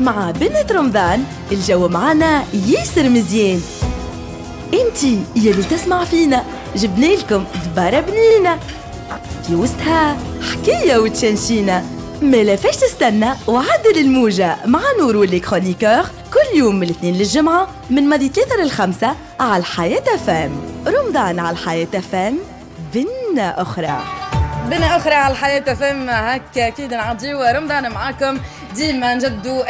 مع بنة رمضان. الجو معنا ياسر مزيان. انتي يلي تسمع فينا. جبنا لكم دبارة بنينة. في وسطها حكاية وتشنشينة. ما فاش تستنى وعدل الموجة مع نور و les chroniqueurs كل يوم من الاثنين للجمعة من ماضي ثلاثة للخمسة على الحياة فام رمضان على الحياة فام بنة أخرى. بنا أخرى على الحياة فم هكا أكيد نعديو. رمضان معاكم. ديما نجدوا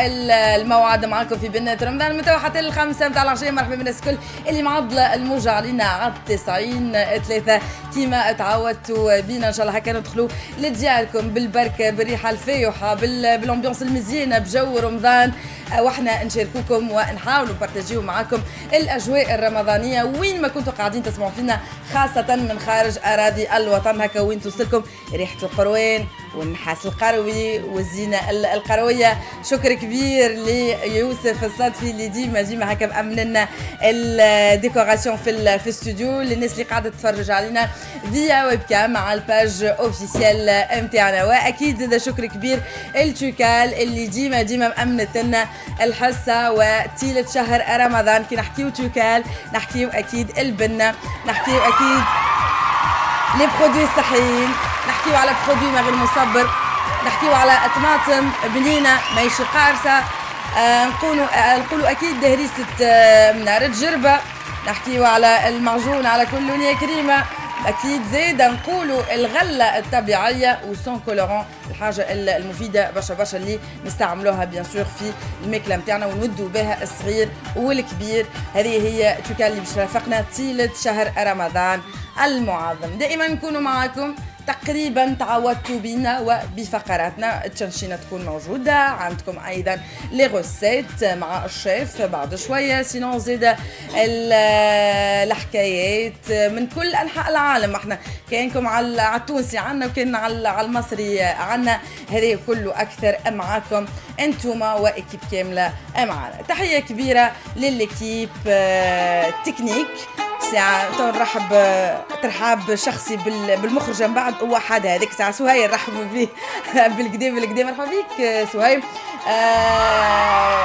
الموعد معاكم في بنات رمضان من حتى الخمسة نتاع العشيه مرحبا بالناس الكل اللي معضله الموجه علينا على 90 3 كيما تعودتوا بينا. إن شاء الله هكا ندخلوا لدياركم بالبركة بالريحة الفايحه بالامبيونس المزيانة بجو رمضان. وإحنا نشاركوكم ونحاولوا نبارتاجيو معاكم الأجواء الرمضانية. وين ما كنتوا قاعدين تسمعوا فينا خاصة من خارج أراضي الوطن. هكا وين توصلكم؟ ريحة القروان والنحاس القروي والزينة القروية. شكر كبير ليوسف الصدفي اللي ديما ديما هكا مأمن لنا ال décoration في في الاستوديو للناس اللي قاعدة تتفرج علينا via webcam على ال page officielle نتاعنا وأكيد زاد شكر كبير التوكال اللي ديما ديما مأمنت لنا الحصة طيلة شهر رمضان. كي نحكيو توكال نحكيو أكيد البنة نحكيو أكيد لي برودوي الصحيين نحكيو على برودوي ما غير مصبر. نحكيو على طماطم بنينة ماهيش قارصة. آه نقولوا آه نقولوا أكيد هريسه آه نار الجربه نحكيو على المعجون على كل لونيه كريمة. أكيد زيدا نقولوا الغلة الطبيعية وسون كولورون الحاجة المفيدة برشا برشا اللي نستعملوها بيان سور في الماكلة نتاعنا ونودوا بها الصغير والكبير. هذه هي توكا اللي باش رافقنا طيلة شهر رمضان المعظم. دائما نكونوا معاكم تقريبا تعودتوا بنا وبفقراتنا التنشينة تكون موجودة. عندكم أيضا les recettes مع الشيف بعد شوية. sinon زيد الحكايات من كل أنحاء العالم. إحنا كاينكم على التونسي عنا وكان على المصري عنا. هذا كله أكثر معاكم أنتوما و équipe كاملة معنا. تحية كبيرة ل l'équipe technique. ساعة نرحب ترحاب شخصي بالمخرج من بعد. هو حد هذيك ساعة سهيل نرحبوا به بالقدام بالقدام مرحبا بك سهيل.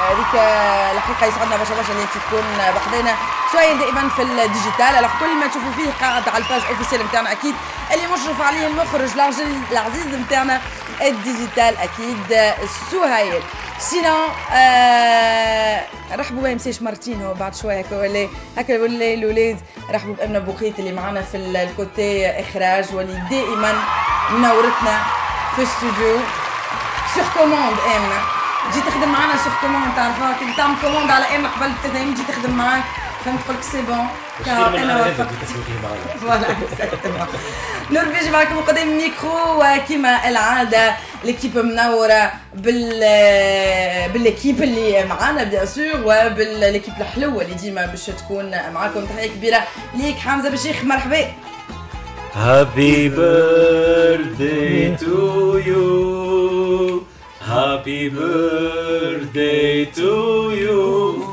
هذيك آه الحقيقة يسعدنا برشا برشا انت تكون بحذانا. سهيل دائما في ال digital. كل ما تشوفوا فيه قاعد على ال page officielle نتاعنا أكيد. اللي مشرف عليه المخرج العزيز نتاعنا ال digital أكيد. سهيل. sinon آه رحبوا ما يمسيش مرتين هو بعد شوية هكا ولا هكا ولا الاولاد رحبوا بأمنا بوقيت اللي معنا في ال côté إخراج واللي دائما منورتنا في الاستوديو. sur commande امنا تجي تخدم معنا sur commande تعرفها؟ كي تعمل commande على امنا قبل تجي تخدم معاك. فهمت تقول لك c'est bon أنا وافقت voilà نور بيجي معكم قدام الميكرو وكما العاده l'équipe منوره بال ب l'équipe اللي معانا bien sûr وب l'équipe الحلوه اللي ديما باش تكون معاكم تحيه كبيره ليك حمزه بشيخ مرحبا Happy birthday to you. Happy birthday to you.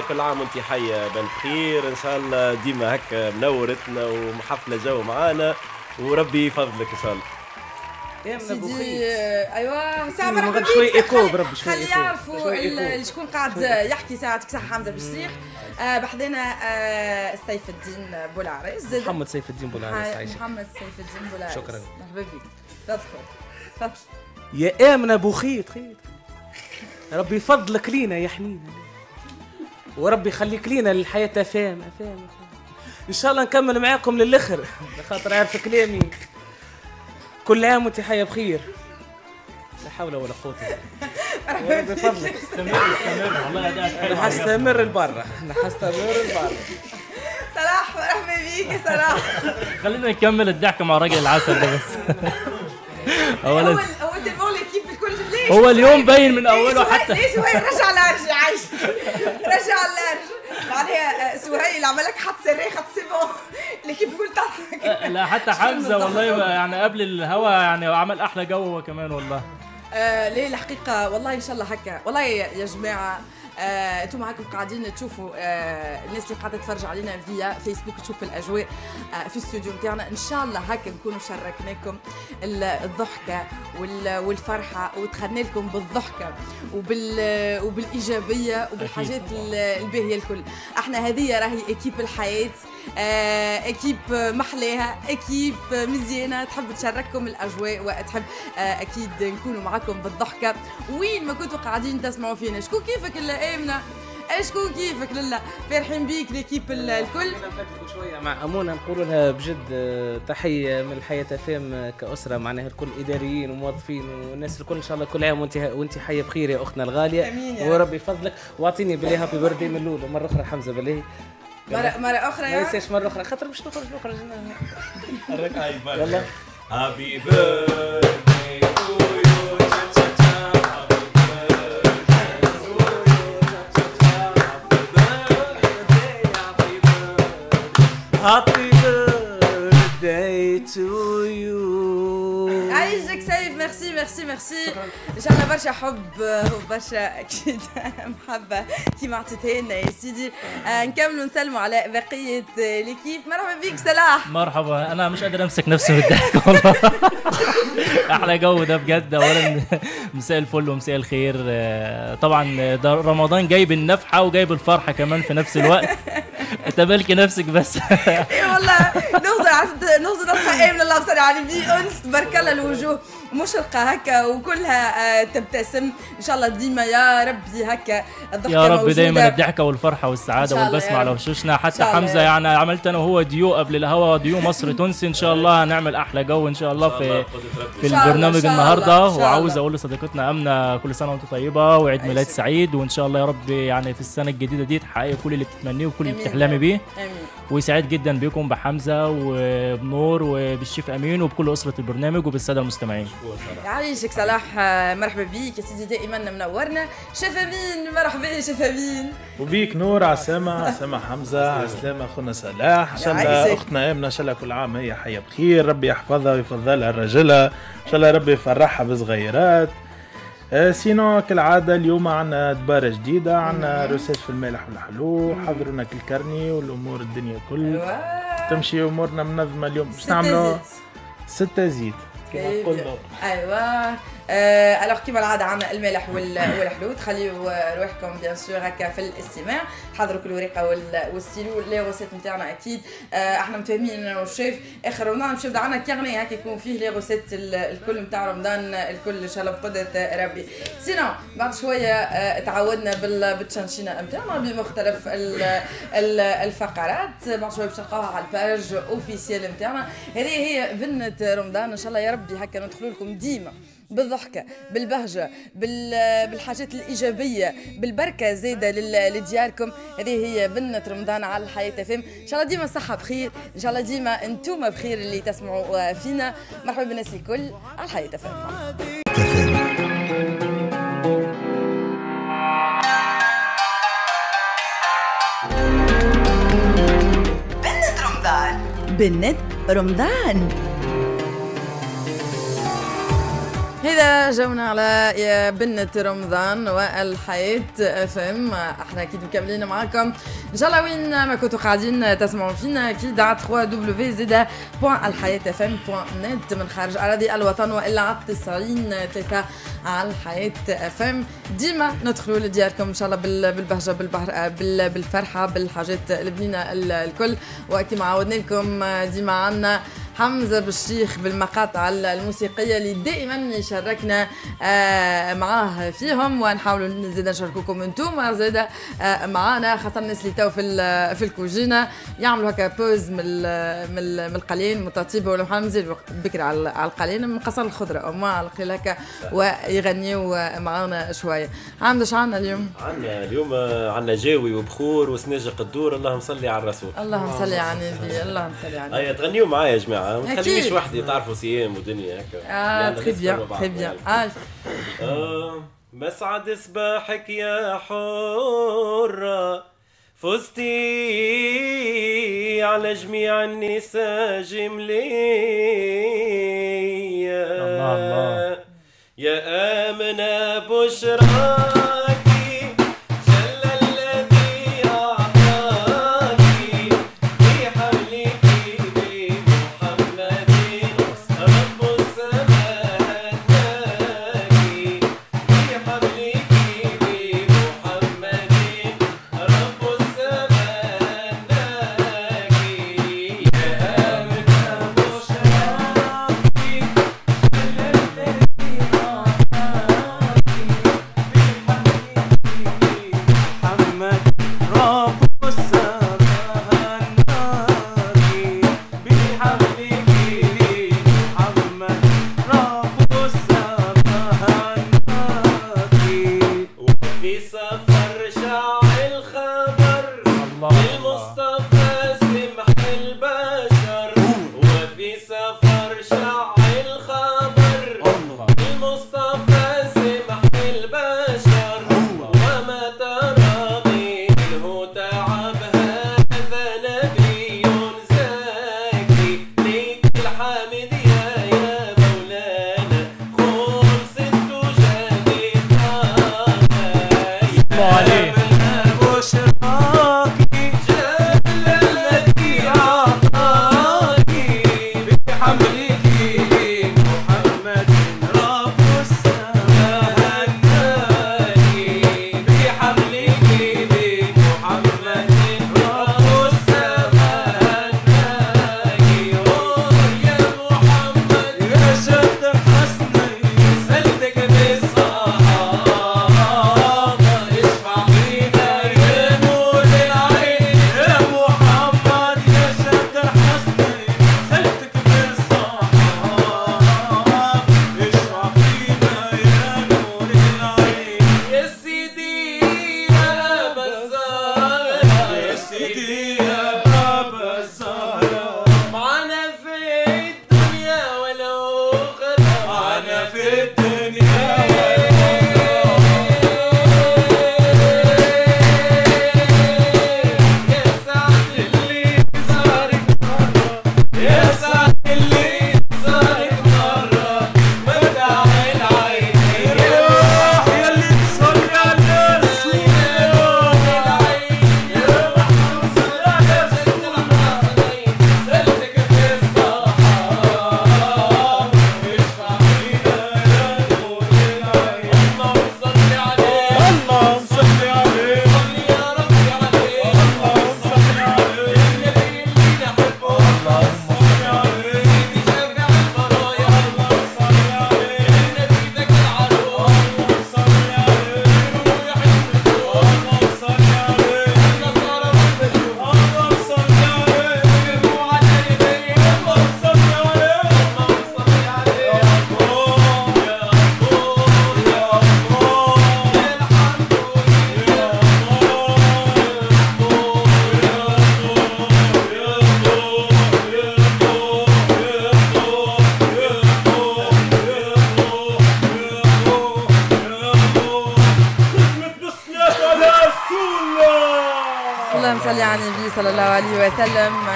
كل عام وانت حية بالخير إن شاء الله ديما هكا منورتنا ومحفلة جو معانا. وربي يفضلك إن شاء الله. سيدي أيوا ساعة مرحبا شوي خلي- بربي، شوي خلي. يعرفوا شكون قاعد يحكي ساعتك. صح حمزة بالشيخ آه بحذنا آه سيف الدين بولعريس. محمد سيف الدين بولعريس محمد- سيف الدين بولعريس. شكراً. مرحبا بك. تدخل تفضل. يا آمنة أبو خيط خيط ربي يفضلك لينا يا حنين. وربي يخليك لينا الحياة فاهم فاهم إن شاء الله نكمل معاكم للآخر. خاطر عارف كلامي. كل عام وأنت حيه بخير. لا حول ولا قوة إلا بالله. استمر استمر والله حستمر لبرا. أنا حستمر لبرا. صلاح مرحبا بيك يا صلاح. خلينا نكمل الضحك مع راجل العسل ده بس. أول اولا اول تلفون كيف الكل؟ ليش؟ هو اليوم باين من أوله حتى. ليش سهيل رجع لارج يا عايش رجع لارج بعدها آه، سهيل عمل لك حط سري خط سيبو اللي كيف قلت تضحك لا حتى حمزه والله يعني قبل الهوا يعني عمل أحلى جو هو كمان والله. آه ليه الحقيقة؟ والله إن شاء الله هكا والله يا يا آه، أنتم معاكم قاعدين تشوفوا آه الناس اللي قاعدة تتفرج علينا فيا فيسبوك تشوف الأجواء آه في الاستوديو نتاعنا إن شاء الله هكا نكونوا شاركناكم ال- الضحكة وال- والفرحة ودخلنا لكم بالضحكة وبال وبالإيجابية وبالحاجات ال- الباهية الكل. إحنا هذه راهي اكيب الحياة. اكيب محلاها اكيب مزيانة. تحب تشارككم الأجواء وتحب آه أكيد نكونوا معكم بالضحكة. وين ما كنتوا قاعدين تسمعوا فينا شكون كيفك الا آمنة؟ شكون كيفك لله فرحين بيك ليكيب ال- الكل. شوية. مع امونه نقول لها بجد آه، تحية من الحياة فام كأسرة. معناها الكل إداريين وموظفين والناس الكل إن شاء الله كل عام وانت وانت حيه بخير يا أختنا الغالية. آمين يا وربي يفضلك. واعطيني بالله هابي بيرثدي من الاولى مره أخرى حمزة بالله. مرة مرة أخرى ما يا ينساش مرة أخرى. خاطر باش نخرج نخرج الركعة يلا. Happy birthday to you, cha cha cha. Happy birthday, happy birthday, happy birthday. happy birthday to يو عايشك سيف merci merci merci ان شاء الله برشا حب وبرشا أكيد محبه كيما عطيتها لنا يا سيدي نكملوا نسلموا على بقيه l'équipe مرحبا بيك صلاح مرحبا أنا مش قادر امسك نفسي من الضحك والله أحلى جو ده بجد اولا مساء الفل ومساء الخير طبعا ده رمضان جايب النفحه وجايب الفرحه كمان في نفس الوقت تبالكي نفسك بس اي والله عرفت نغزر نلقى إيه من الله يعني بدي انس تبارك الله الوجوه مشرقة هكا وكلها آه، تبتسم إن شاء الله ديما يا ربي هكا الضحكة يا رب. دايما الضحكة والفرحة والسعادة والبسمة على. وشوشنا حتى حمزة يعني عملت أنا وهو ديو قبل الهوا ديو مصر تونسي إن شاء الله هنعمل أحلى جو إن شاء الله في في البرنامج النهارده وعاوز. أقول لصديقتنا أمنة كل سنة وأنت طيبة وعيد ميلاد. سعيد وإن شاء الله يا رب يعني في السنة الجديدة دي تحققي كل اللي بتتمنيه وكل اللي. بتحلمي بيه آمين وسعيد جدا بكم بحمزة وبنور وبالشيف أمين وبكل أسرة البرنامج وبالسادة المستمعين. يعيشك صلاح مرحبا بيك. يا سيدي دائما منورنا. شيف أمين مرحبا يا شيف أمين. وبيك نور عسامة عسامة حمزة عسلامة أخونا صلاح. إن شاء الله. أختنا آمنة إن شاء الله كل عام هي حية بخير. ربي يحفظها ويفضلها لرجلها إن شاء الله ربي يفرحها بصغيرات. sinon كالعادة اليوم عنا دبارة جديدة عنا recettes في المالح والحلو حضرونا كل carnet والأمور الدنيا كل. ايوا تمشي أمورنا منظمة اليوم. باش ستة نعملوا. ستة زيت. كما. قلنا آه alors كيما العادة عندنا الملح وال- والحلو تخليو روحكم bien sûr هكا في الاستماع. حضروا كل ورقة وال- و ال stylo les recettes نتاعنا أكيد. آه إحنا متفاهمين أنا والشيف اخر رمضان باش يبدا عندنا carnet هكا يكون فيه les recettes ال- الكل نتاع رمضان الكل إن شاء الله بقدرة ربي. sinon بعد شوية آه تعودنا بال- بالتشنشينه نتاعنا بمختلف ال- ال- الفقرات. بعد شوية باش نلقاوها على ال page officielle نتاعنا. هذه هي بنه رمضان. إن شاء الله يا ربي هكا ندخلوا لكم ديما. بالضحكة بالبهجة بال- بالحاجات الإيجابية بالبركة زاده لل- لدياركم. هذه هي بنه رمضان على الحياة FM إن شاء الله ديما الصحه بخير إن شاء الله ديما أنتم بخير اللي تسمعوا فينا. مرحبا بالناس الكل على الحياة FM بنة رمضان. هذا جونا على بنة رمضان والحياة FM إحنا أكيد مكملين معاكم. إن شاء الله وين ما كنتوا قاعدين تسمعوا فينا أكيد على 3 W زد point الحياة FM point net من خارج أراضي الوطن وإلا على 90 3 على الحياة FM ديما ندخلوا لدياركم إن شاء الله بال- بالبهجة بالبهر بال- بالفرحة بالحاجات البنينة ال- الكل. وكما عودنا لكم ديما عنا. حمزة بالشيخ بالمقاطع الموسيقية اللي دائما يشاركنا آه، معاه فيهم. ونحاولوا نزيد نشاركوكم أنتم زاد آه، معانا خاصة الناس اللي تو في في الكوجينة. يعملوا هكا بوز من من القليل متطيبه ولا حنزيد بكري على القليل من قصر الخضرة. أو ما على القليل هكا ويغنيوا معانا شوية. عندنا عندنا اليوم؟ عندنا اليوم عندنا جاوي وبخور وسناجة قدور اللهم صل على الرسول. اللهم صل على النبي. اللهم صل على النبي. تغنيوا معايا يا جماعة. ما تخلينيش وحدي تعرفوا صيام ودنيا هكا. آه تخي بيان تخي بيان مسعد صباحك يا حرة فزتي على جميع النساء جملية. الله الله. يا آمنة بشراك.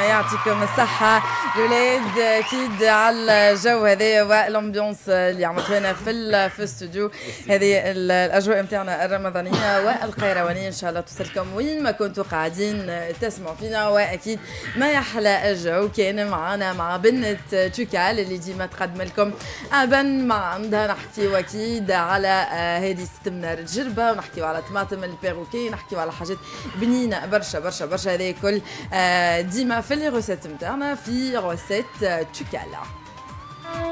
يعطيكم الصحة. الأولاد أكيد على الجو هذايا والأمبيونس اللي عملتونا في في الاستوديو هذه الأجواء نتاعنا الرمضانية والقيروانية إن شاء الله توصلكم وين ما كنتوا قاعدين تسمعوا فينا. وأكيد ما يحلى الجو كان معنا مع بنة توكال اللي ديما تقدم لكم. أبن ما عندها نحكيو أكيد على هذه السمنة الجربة ونحكيو على طماطم البيروكي نحكيو على حاجات بنينة برشا برشا برشا هذه كل آه، ديما في لي روسيت نتاعنا في روسيت تشوكالا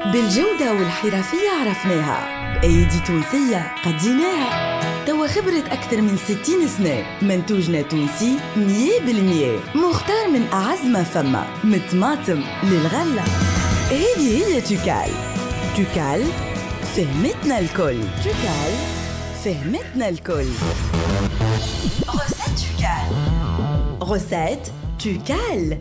بالجودة والحرفية عرفناها. بأيدي تونسية قديناها توا خبرة أكثر من 60 سنة. منتوجنا تونسي 100% مختار من أعز ما فما متماطم للغلة. هذه هي توكال توكال فهمتنا الكل. توكال فهمتنا الكل. غوسات توكال غوسات توكال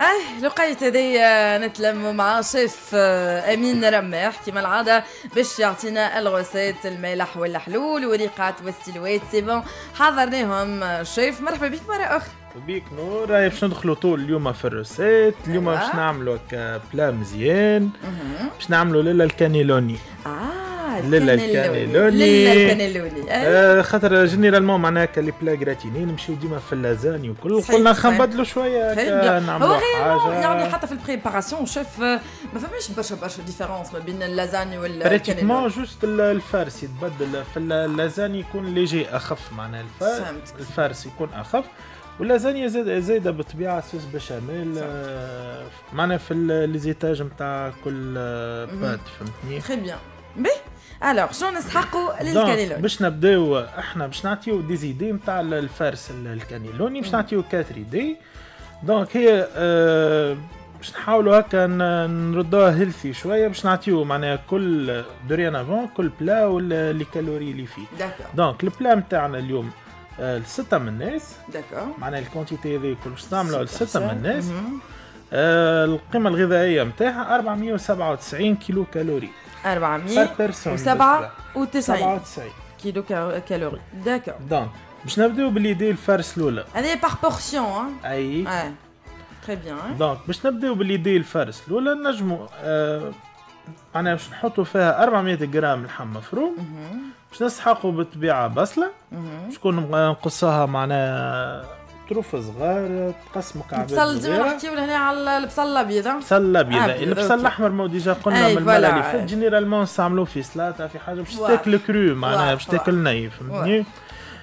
آه لقيت هذيا نتلم مع شيف آه، أمين رماح. كما العادة باش يعطينا الغوسات المالح والحلول وريقات والسيلوات سي بون حضرناهم آه، شيف. مرحبا بك مرة أخرى. بيك نور. راهي باش ندخلوا طول اليوم في الروسيت. اليوم أيوة. باش نعملوا plat مزيان. باش نعملوا ليلة ال cannelloni. آه. للا ال cannelloni. للا ال cannelloni آه. آه. خاطر généralement معناها les plats gratinés نمشيو ديما في ال lasagnes وكل قلنا صحيح. نبدلوا شوية نعملوا غير يعني حاجة حتى في ال préparation شيف آه، ما فماش برشا برشا différence ما بين ال lasagnes pratiquement و ال cannelloni juste ال- ال farce يتبدل. في ال- ال lasagnes يكون ليجي أخف معناها ال farce. ال farce يكون أخف. واللازانيا زاد زايدة بالطبيعه sauce béchamel آه، معناها في les étages نتاع كل pâte فهمتني؟ très bien ben alors شنو نسحقوا لل cannelloni باش نبداو إحنا باش نعطيو des idées نتاع ال farce ال- ال cannelloni باش نعطيو 4 idées donc هي آه، باش نحاولوا هكا نردوها healthy شوية باش نعطيو معناها كل dorénavant كل plat و les calories اللي فيه donc ال plat نتاعنا اليوم آه، لستة من الناس. d'accord معناها ال quantité هذي كل باش نعملوا لستة من الناس. آه، القيمة الغذائية نتاعها 497 kilocalories. par 400 personne وسبعة وتسعين. 97 kilo ca- calories. d'accord. donc باش نبداو بال idée ال farce الأولى. هذه par portion أي. très bien donc باش نبداو بال idée ال farce الأولى نجمو آه معناها باش نحطوا فيها 400 جرام لحم مفروم. باش نسحقوا بالطبيعه بصلة. باش نكون نقصها معناها طروف صغار تقسم مكعبات بصل ديما نحكيو هنا على البصل الأبيض ها؟ بصل ابيض أبيض، البصل. الأحمر ما déjà قلنا أي، من المره. اللي فاتت généralement نستعملوه في سلاطه في حاجة باش. تاكل cru معناها باش تاكل ني فهمتني.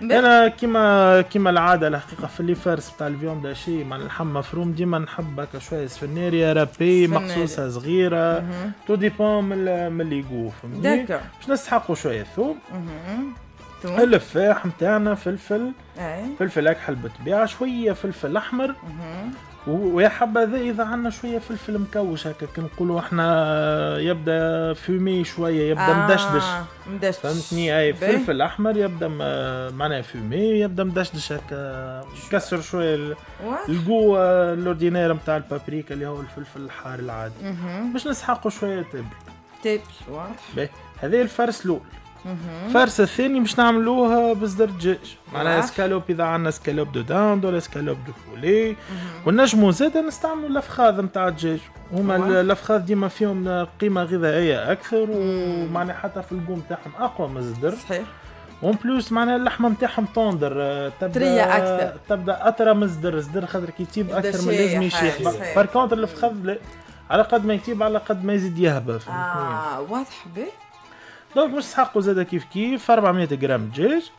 أنا كيما كيما العادة الحقيقة في les farces بتاع ال viande hachée مع اللحم مفروم ديما نحب هكا شوية سفناريا râpée. مقصوصه صغيرة tout dépend من ال- من les goûts فهمتني باش نسحقوا شوية ثوم مهم. ثم الفاح نتاعنا فلفل. اي فلفل أكحل بالطبيعه شوية فلفل أحمر. و- ويا حبذا اذا عندنا شوية فلفل مكوش هكا كي نقولوا إحنا يبدأ fumé شوية يبدأ آه، مدشدش. مدشدش. فهمتني؟ أي. فلفل أحمر يبدأ معناها fumé يبدأ مدشدش هكا. كسر شوية ال- واضح. الجو آه، ال ordinaire نتاع البابريكا اللي هو الفلفل الحار العادي. باش نسحقوا شوية تبل تيب واضح باهي هذا ال farce الأول. ال farce الثاني باش نعملوها بصدر دجاج معناها. سكالوب اذا عندنا escalope de dinde ولا escalope de poulet ونجمو زاد نستعملوا الافخاذ نتاع الدجاج هما الافخاذ ديما فيهم قيمه غذائيه أكثر ومعناها حتى في ال goût متاعهم اقوى من الصدر صحيح و en plus معناها اللحمه نتاعهم tendre آه، تبدا طرية أكثر. تبدا اطرى من الصدر الصدر خاطر كي يطيب أكثر من لازم يشيح. par contre الفخذ على قد ما يطيب على قد ما يزيد فهمتني آه واضح بي donc باش نسحقوا زاد كيف كيف 400 جرام دجاج.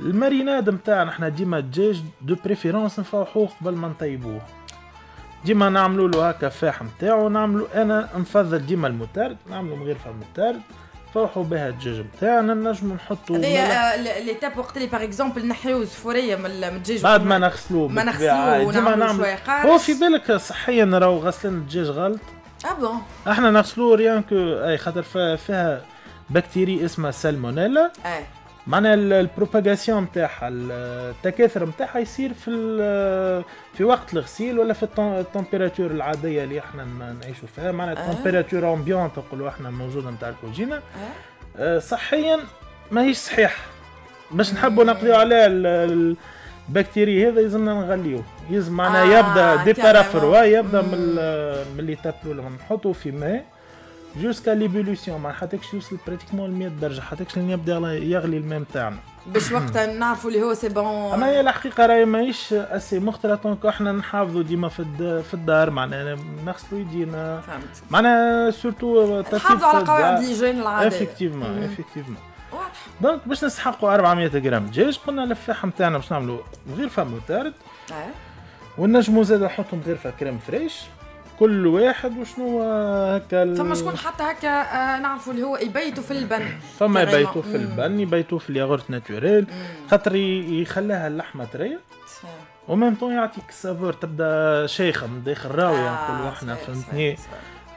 ال marinade نتاعنا إحنا ديما الدجاج de préférence نفوحوه قبل ما نطيبوه. ديما نعملوا له هكا فاح نتاعو نعملوا أنا نفضل ديما الموتارد نعملوا من غير فم موتارد نفوحوا بها الدجاج نتاعنا نجموا نحطوا ملح. هذه l'étape وقت اللي par exemple نحيو زفوريه من ال- من الدجاج. بعد ما نغسلوه ما. نغسلوه ونعملوا نعمل شوية قارص هو في بالك صحيا راهو غسلان الدجاج غلط؟ آه bon إحنا نغسلوه rien que أي خاطر فيها bactérie اسمها سالمونيلا. اي معناها ال- ال propagation نتاعها ال- التكاثر نتاعها يصير في في وقت الغسيل ولا في التم- ال température العادية اللي إحنا نعيشوا فيها. معناها آه. ال température ambiante نقولوا إحنا موجودة نتاع الكوجينة. آه، صحيا ماهيش صحيحه باش نحبوا نقضيو عليها ال- ال- البكتيريا هذا يلزمنا نغليوه يلزم معناها آه، يبدأ دي. بارافروا يبدأ. من ال- من اللي تابلو لما نحطوه في ماء. جوسكا ليبوليسيون ما حتىكش يوصل براتيكمون ل 100 درجه حتىكش لين يبدا يغلي الماء نتاعنا باش وقتها نعرفوا اللي هو سي بون أما هي الحقيقة راهي ماهيش أسي مختلطة إحنا نحافظوا ديما في الد- في الدار معناها نغسلوا يدينا. فهمت. معناها سورتو نحافظوا على قواعد الهيجين العادية. إفكتيفمون. إفكتيفمون. donc باش نسحقوا 400 جرام دجاج قلنا الفاحه نتاعنا باش نعملوا غير فم وتارد. آه. ونجموا زاد نحطوا مغيرفة crème fraîche. كل واحد وشنو هكا ال- فما شكون حتى هكا آه، نعرفوا اللي هو يبيتوا في اللبن. فما carrément. يبيتوا في. اللبن يبيتوا في ال yaourt naturel. خاطر يخليها اللحمة طرية. وميم طون يعطيك ال saveur تبدا شيخة من داخل راوية. آه، نقولوا إحنا فهمتني.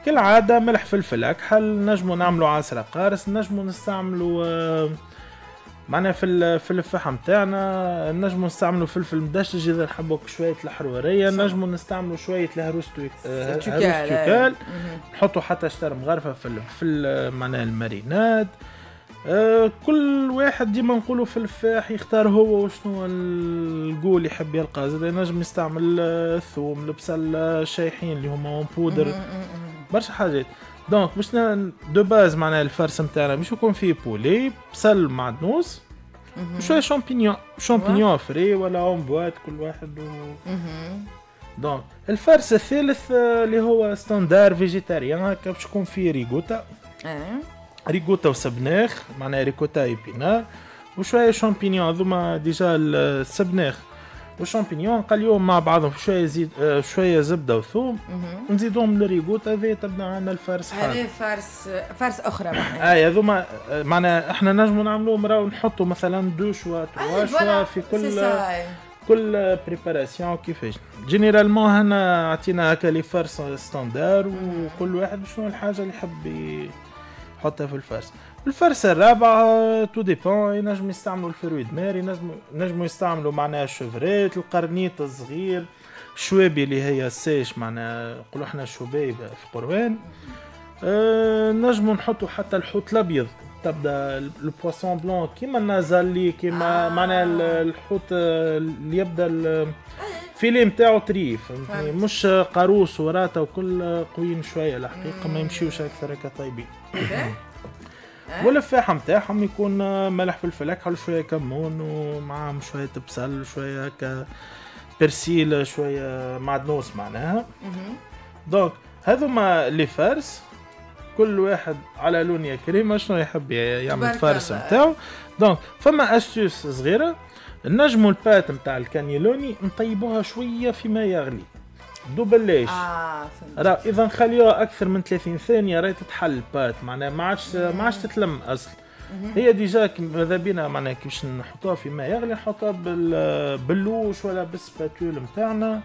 كالعادة ملح فلفل اكحل نجموا نعملوا عسل قارص نجموا نستعملوا آه، معناها في في الفاح نتاعنا نجموا نستعملوا فلفل مدشدش إذا نحبوا شوية الحروريه نجموا نستعملوا شوية الهروس آه، tout cas، مهم. نحطوا حتى شطر مغرفه في في معناها ال marinade. آه، كل واحد ديما نقولوا في الفاح يختار هو وشنو ال goût اللي يحب يلقى. زاد ينجم يستعمل آه، الثوم البصل آه، الشايحين اللي هما en poudre برشا حاجات. donc باش de base معناها ال farce نتاعنا باش يكون فيه poulet بصل معدنوس وشوية champignon champignon frais ولا en boîte كل واحد و... donc ال farce الثالث آه، اللي هو standard végétarien هكا باش يكون فيه ricotta. آه. ricotta وسبناخ معناها ricotta épinards وشوية شامبينيون هذوما déjà السبناخ. والشامبينيون نقليوهم مع بعضهم شوية زيد آه، شوية زبدة وثوم مهم. ونزيدوهم لل ricotta هذا تبدا عندنا ال farce حار هذه farce farce أخرى معناها اي هذوما آه، معناها إحنا نجموا نعملوهم راهو نحطوا مثلا deux choix trois أي، choix في كل. كل préparation كيفاش généralement هنا عطينا هكا les farces standard وكل واحد شنو الحاجة اللي يحب يحطها في ال farce ال farce الرابعة tout dépend ينجم يستعملوا ال fruits de mer ينجموا ينجموا يستعملوا معناها ال chevrettes القرنيط الصغير الشوابي اللي هي ال seiche معناها نقولوا إحنا شبيب في قروان أه نجموا نحطوا حتى الحوت الأبيض تبدأ ال poisson blanc كيما النازالي كيما آه. معناها ال- الحوت آه، اللي يبدأ ال filet نتاعو طري فهمتني فهمت. مش قاروس وراتا وكل قويين شوية الحقيقة ما يمشيوش أكثر هكا طيبين OK. والفاحه نتاعهم يكون ملح فلفل اكحل شوية كمون ومعاهم شوية بصل شوية هكا persil شوية معدنوس معناها. donc هذوما les farces كل واحد على لون يا كريمه شنو يحب يعمل farce. نتاعو donc فما astuce صغيرة نجموا ال pâte نتاع ال cannelloni نطيبوها شوية في ماء يغلي دوبلاش آه فهمت. راه إذا نخليوها أكثر من 30 ثانية راهي تتحل ال pâte معناها ما عادش ما عادش تتلم أصل. هي déjà ماذا بينا معناها كي باش نحطوها في ماء يغلي نحطوها بال بال louche ولا بال spatule نتاعنا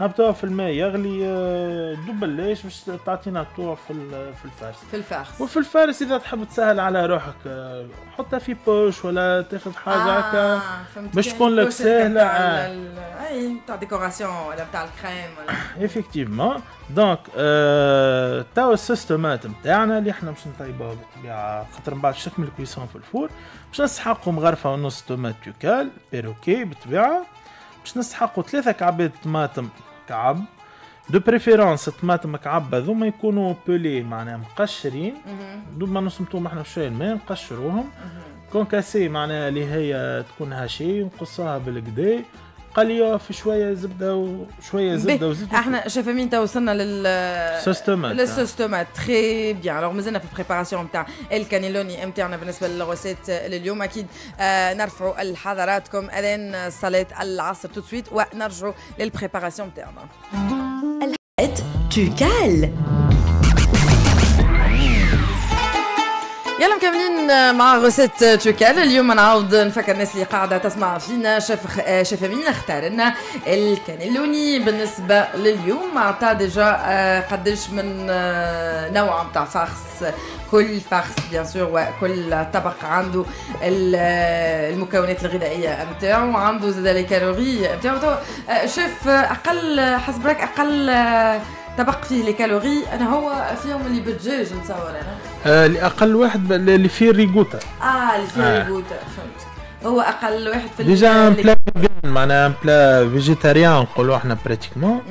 نحطوها في الماء. يغلي آه، دوبلاش باش تعطينا ال goût في في ال farce في ال farce وفي ال farce إذا تحب تسهل على روحك آه، حطها في poche ولا تاخذ حاجة هكا. فهمت باش تكون لك آه. ال- أي بتاع décoration ولا بتاع الكريم ولا. effectivement donc آه تاو ال sauce tomate نتاعنا اللي إحنا باش نطيبوها بالطبيعة خاطر من بعد نكمل ال cuisson في ال four. باش نسحقوا مغرفه ونص طوماط توكال بيروكي بالطبيعة. باش نسحقوا ثلاثة كعبات طماطم كعب de préférence الطماطم مكعبة ذوما يكونوا pelés معناها مقشرين. دوما نصمتوهم إحنا بشوية الماء نقشروهم. concassées معناها اللي هي تكون hachées نقصوها بالكدا قليوها في شوية زبدة وشوية زبدة وزيت إحنا chef maintenant وصلنا لل sauce tomate. لل sauce tomate très bien alors مازلنا في ال préparation نتاع ال cannelloni نتاعنا بالنسبة لل recette لليوم أكيد آه نرفعوا لحضراتكم اذان صلاه العصر tout de suite ونرجعوا لل préparation نتاعنا توكال. يلا مكملين مع recette توكال اليوم نعاود نفكر الناس اللي قاعدة تسمع فينا. chef chef مين اختار لنا ال cannelloni. بالنسبة لليوم عطى déjà آه، قداش من آه، نوع نتاع farce. كل farce bien sûr وكل طبق عنده آه، المكونات الغذائية نتاعو عنده زاد les calories نتاعو شاف أقل حسب رأيك أقل طبق فيه les calories أنا هو فيهم اللي بالدجاج نتصور أنا. آه واحد اللي فيه ال ricotta آه اللي فيه آه. ricotta فهمت. هو أقل واحد végé un plat végan معناها un plat végétarien نقولوا إحنا pratiquement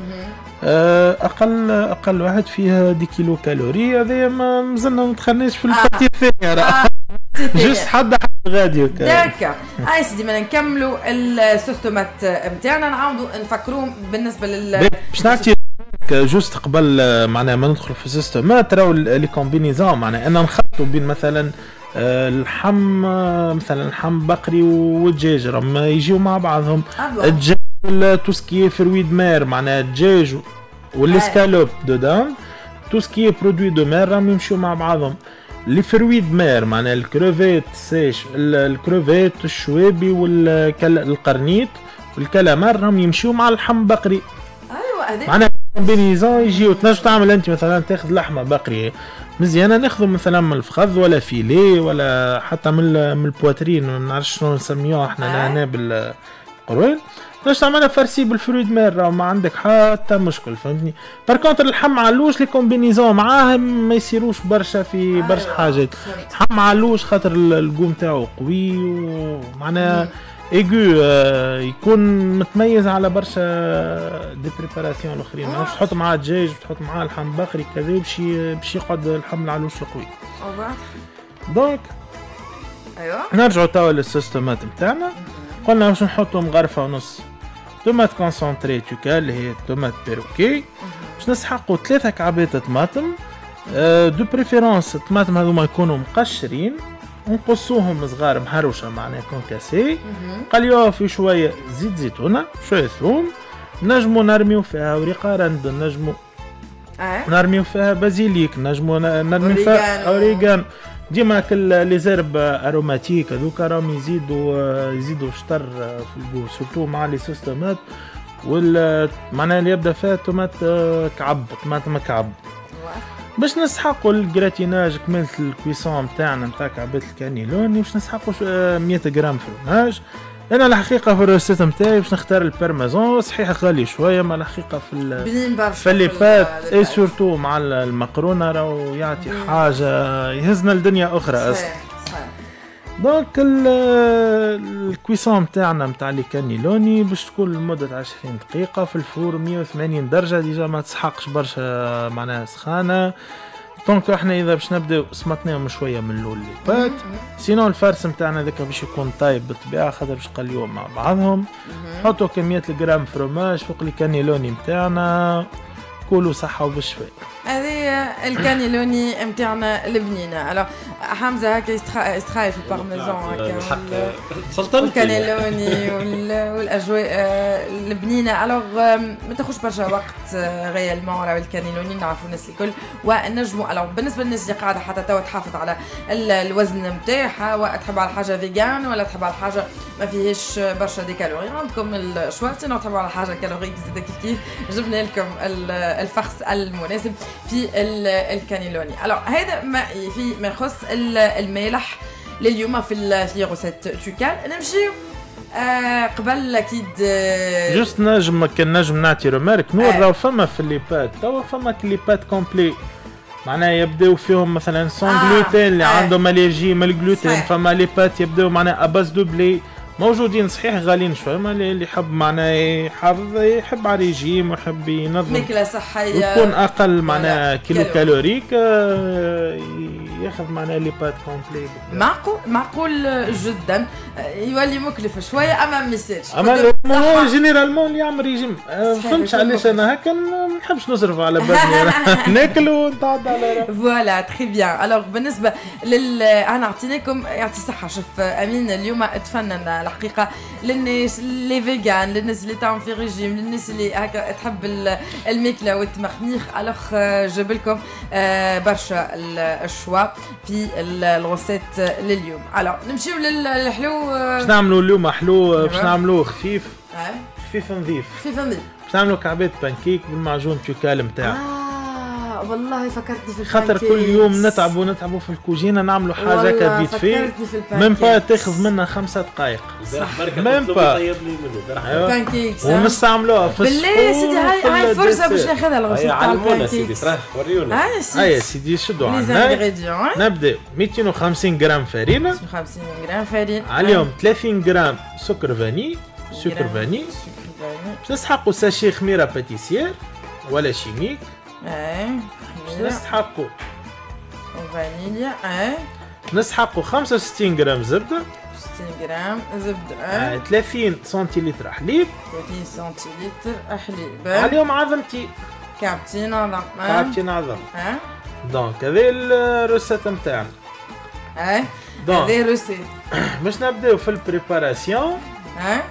آه، أقل أقل واحد فيه des kilocalories هذا ما مازلنا ما دخلناش في ال partie الثانية راه juste حد غادي. d'accord. اي سيدي بدنا نكملوا ال sauce tomate نتاعنا نعاودوا نفكروا بالنسبة لل باش نعطي juste قبل آه، معناها ما ندخل في ال sauce tomate راهو les combinaisons معناها أنا نخلطوا بين مثلا آه، اللحم آه، مثلا لحم بقري والدجاج راهم يجيو مع بعضهم. آه، الدجاج tout ce qui fruits de mer معناها الدجاج وال escalope de dinde tout ce qui produits de mer راهم يمشيو مع بعضهم. les fruits de mer معناها ال crevettes seiche ال- الكروفيت الشوابي والقرنيط والكلامار راهم يمشيو مع اللحم بقري. هذاك معناها combinaison يجيو تنجم تعمل أنت مثلا تاخذ لحمة بقري مزيانة ناخذ مثلا من الفخذ ولا filet ولا حتى من من ال poitrine ما نعرفش شنو نسميوها إحنا آه. هنا بالقروين تنجم تعملها farcie بال fruits de mer راهو ما عندك حتى مشكل فهمتني؟ par contre اللحم علوش les combinaisons معاه ما يصيروش برشا في برشا أيوة، حاجات. لحم علوش خاطر ال- ال goût متاعو قوي ومعناها إيجو آه، يكون متميز على برشا des préparations الأخرين. آه. باش تحط معاه دجاج تحط معاه لحم بقري كذا باش باش يقعد اللحم العلوش قوي. أوبا. donc أيوه. نرجعوا توا لل sauce tomate نتاعنا قلنا باش نحطوا مغرفة ونص. tomate concentrée توكال اللي هي تومات بيروكي باش نسحقوا ثلاثة كعبات طماطم. آه، de préférence الطماطم هذوما يكونوا مقشرين. ونقصوهم صغار مهروشة معناها concassées. قليوها في شوية زيت زيتونة شوية ثوم. نجمو نرميو فيها ورقة رند نجمو آه. نرميو فيها basilic نجمو نرميو فيها. origan ديما كل les herbes aromatiques هذوك راهم يزيدوا يزيدوا شطر في ال goût surtout مع les sauces tomates وال معناها اللي يبدأ فيها تومات آه، كعب طماطم كعب باش نسحقوا ال gratinage كملة ال cuisson نتاعنا نتاع كعبات ال cannelloni باش نسحقوا ش- آه، 100 جرام فرماج أنا الحقيقة في ال recette نتاعي باش نختار البرمازون صحيح غالي شوية ما الحقيقة في في pâtes ال- et surtout مع ال- المقرونة راهو يعطي حاجة يهزنا لدنيا أخرى أصلا. donc ال- ال cuisson نتاعنا نتاع les cannelloni باش تكون لمدة 20 دقيقة في ال four 180 درجة déjà ما تسحقش برشا معناها سخانة. donc إحنا إذا باش نبداو سمطناهم شوية من الأول اللي فات. sinon ال farce نتاعنا ذاك باش يكون طايب بالطبيعة خاطر باش نقليوهم مع بعضهم. حطوا كمية الجرام فروماج فوق ال cannelloni نتاعنا كلوا صحة وبالشفاء هذه ال cannelloni نتاعنا البنينه ألو حمزة هكا يستخ- يستخايف في البارميزون هكا. سلطنتي. وال cannelloni وال- والأجواء آه، البنينه alors ما تاخذش برشا وقت réellement راهو ال cannelloni نعرفوا الناس الكل. ونجموا alors بالنسبة للناس اللي قاعدة حتى توا تحافظ على ال- الوزن نتاعها وتحب على حاجة végan ولا تحب على حاجة ما فيهاش برشا des calories عندكم ال choix sinon تحبوا على حاجة calorique زيد كيف كيف؟ جبنا لكم ال- ال farce المناسب. في ال- ال cannelloni. alors هذا ما في ما يخص ال- المالح لليوم في في recette توكال نمشيو آه قبل أكيد آه، juste نجم كان نجم نعطي remarque نور آه. راهو فما في les pâtes توا فما les pâtes complètes. معناها يبداو فيهم مثلا sans آه، جلوتين اللي آه. عندهم allergie من الجلوتين. فما les pâtes يبداو معناها à base de blé موجودين صحيح غاليين شوية ما اللي يحب معناها يحافظ يحب على ريجيم ويحب ينظم. ماكله صحية. ويكون أقل معناها kilocalories. calorique ياخذ معناها les pâtes complètes معقول معقول جدا. يولي مكلف شوية أما ما يصيرش. أما هو. généralement اللي يعمل ريجيم. آه، فهمتش يكون علاش أنا هكا ما نحبش نصرف على بدني ناكل ونتعدى على. voilà très bien alors بالنسبة لل أنا اعطيناكم يعطي صحة. شوف أمين اليوم تفنن الحقيقة. للناس اللي végan للناس اللي تعمل في ريجيم للناس اللي هكا تحب ال- الماكلة والتمخميخ. alors جاب لكم آه، برشا ال- ال choix في ال- ال recette لليوم. alors نمشيو لل- للحلو آه، باش نعملوا اليوم حلو باش أيوة. نعملوه خفيف. آه، خفيف نظيف. في فمي باش نعملوا كعبات pancakes بالمعجون توكال نتاعو والله فكرتني في خاطر كل البانكيكس. يوم نتعبوا نتعبوا في الكوجينه نعملوا حاجة كبيت في من با البانكيكس. تاخذ منا خمسة دقائق تطلب با. يطيب لي منه البارح أيوه. بانكيكس ها؟ ونستعملوها في بالله يا سيدي هاي هاي فرصة باش. ناخذها هيا تاع علمونا سيدي البانكيكس. وريونا. هاي يا سيدي. شدوا عنا. نبدأ. 250 جرام فرينه 50 غرام فرين عليهم 30 جرام سكر فاني. سكر فاني. باش نسحقوا sachet خميره pâtissière ولا chimique اي باش نسحقوا فانيليا اي نسحقوا 65 جرام زبدة. 60 غرام زبدة. آه، اي 30 سنتيلتر حليب. 30 سنتيلتر حليب. عليهم عظمتي. كابتين عظم. كعبتين عظم. ها؟ donc هذه ال recette نتاعنا. donc. هذه recette باش نبداو في ال préparation. ها؟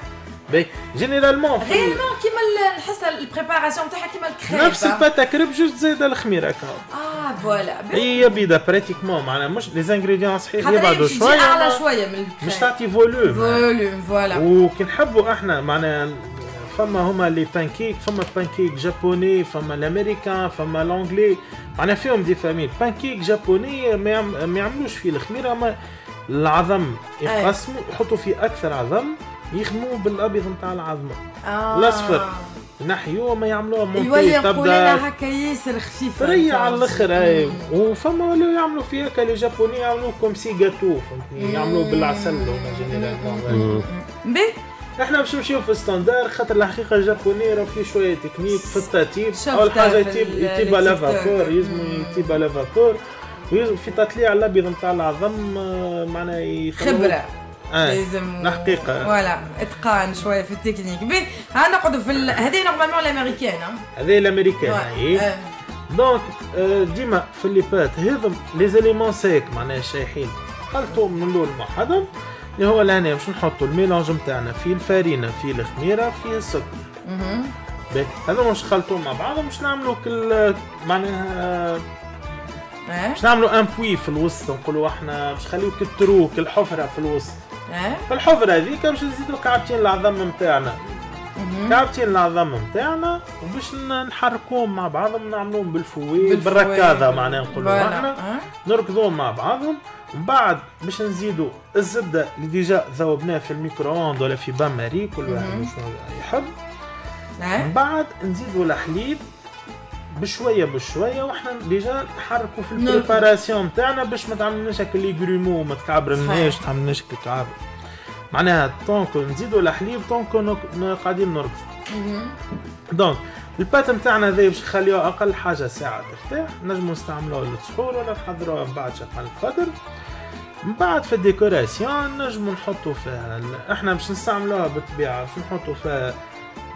باهي généralement في réellement كيما نحس ال préparation تاعها كيما الكريب نفس ال pâte à crêpe juste زايده الخميرة كهو آه voilà هي بيضه pratiquement معناها مش les ingrédients صحيح يبعدوا شوية اعلى شوية من مش الكريب تعطي volume volume voilà وكي نحبوا إحنا معناها فما هما les pancakes فما pancakes japonais فما الامريكان فما l'anglais معناها فيهم des familles pancakes japonais ما يعملوش فيه الخميره ما العظم يقسموا يحطوا فيه أكثر عظم يخدموا بالأبيض نتاع العظمة. آه. الأصفر. ينحيوه ما يعملوها يولي monté يقول تبدا لنا هكا ياسر خفيف. طرية على الأخر أي. وفما ولاو يعملوا فيها هكا les japonais يعملوا comme si gâteau فهمتني؟ يعملوا بالعسل ولا généralement باهي إحنا باش نمشيو في standard خاطر الحقيقة ال japonais راه فيه شوية تكنيك في الترتيب شفتها أول حاجة يتيب يتيب على. vapeur يلزموا يتيب على vapeur ويلزم في تطليع الأبيض نتاع العظم آه، معناها خبرة. لازم الحقيقة. voilà إتقان شوية في التكنيك. باهي ها نقعدوا في ال... هذه normalement ال américain. هذه الأمريكان هي آه. donc آه، ديما في ال les pâtes هذم les aliments secs معناها شايحين. خلطوهم من الأول مع حدا اللي هو لهنا باش نحطوا ال mélange نتاعنا فيه الفارينة فيه الخميرة فيه السكر. هذا مش خلطوهم مع بعض باش نعملوا كل معناها آه باش نعملوا un puits في الوسط نقولوا إحنا باش نخليو كالترو كالحفره في الوسط. في الحفره هذيك باش نزيدوا كعبتين العظم نتاعنا كعبتين العظم نتاعنا وباش نحركوهم مع بعضهم نعملوهم بالفوي بالفوي. بالركاضه معناها نقولوا. إحنا آه. نركضوهم مع بعضهم من بعد باش نزيدوا الزبدة اللي déjà ذوبناها في ال micro-ondes ولا في bain-marie كل واحد يحب. آه من بعد نزيدوا الحليب بشوية بشوية وإحنا déjà نحركوا في. ال préparation نتاعنا باش ما تعملناش هكا les grumeaux ما تكعبرناش. تعملناش كعب معناها tant que نزيدوا الحليب tant que قاعدين نرقص. donc ال pâte نتاعنا هذا باش نخليوها أقل حاجة ساعة ترتاح نجموا نستعملوها للسحور ولا نحضروها من بعد شقة الفطر من بعد في ال décoration نجموا نحطوا فيها إحنا باش نستعملوها بالطبيعة باش نحطوا فيها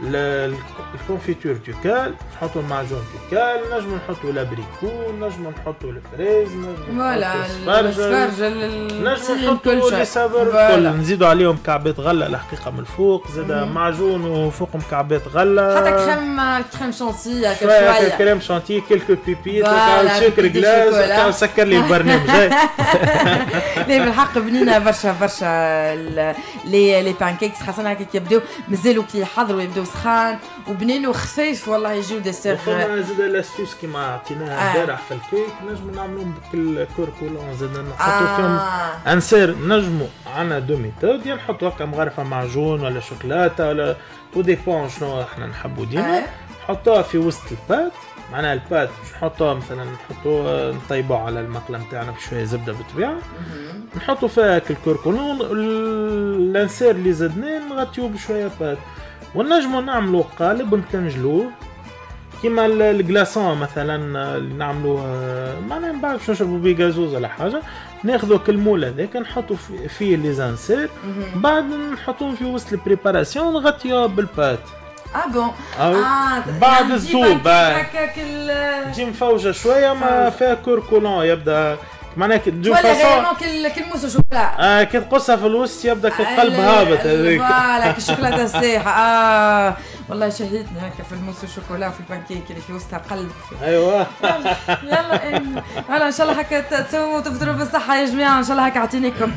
ال confiture توكال نحطوا المعجون توكال نجموا نحطوا l'abricot نجموا نحطوا ال fraise voilà نحطوا السفرجل نجموا نحطوا لي الكل نزيدوا عليهم مكعبات غلة الحقيقة من الفوق زاد معجون وفوق مكعبات غلة. حتى crème crème chantilly هكا شوية كريم شانتي كيلكو بيبيت سكر جلاس سكر لي البرنامج. لا بالحق بنينه برشا برشا les les pancakes خاصة هكاك يبداو مازالوا كي يحضروا يبداو سخان وبنين وخفيف والله يجيو dessert وفما زاد l'astuce كيما عطيناها آه. البارح في الكيك نجموا نعملوهم بكل cœur coulant زاد فيهم آه. insert نجموا عنا deux méthodes يا نحطوا هكا مغرفة معجون ولا شوكولاتة ولا tout dépend شنو إحنا نحبوا ديما آه. نحطوها في وسط ال pâte معناها ال pâte باش نحطوها مثلا نحطوها نطيبوها على المقلة نتاعنا بشوية زبدة بالطبيعه نحطوا فيها هاك ال cœur coulant ال insert اللي زدناه نغطيوه بشوية pâte ونجموا نعملوا قالب ونكنجلوه كيما ال- ال glaçons مثلا اللي نعملوه معناها من بعد باش نشربوا بيه غازوز ولا حاجة. ناخذوا كال moule هذاك نحطوا في- فيه les inserts. بعد نحطوهم في وسط ال préparation نغطيوه بال pâte. ah bon آه بعد يعني الذوب، جيب آه. تجي مفوجه شوية ما فيها cœur coulant يبدأ معناها كي- de toute façon carrément كل كل mousse au chocolat آه كي تقصها في الوسط يبدأ كالقلب ال- هابط هذيك. voilà كالشوكولاته السايحه آه. والله شهيتني هكا في ال mousse au chocolat وفي البانكيك اللي في وسطها قلب أيوه. يلا يلا إن شاء الله هكا تسووا وتفطروا بالصحة يا جماعة. إن شاء الله هكا أعطينيكم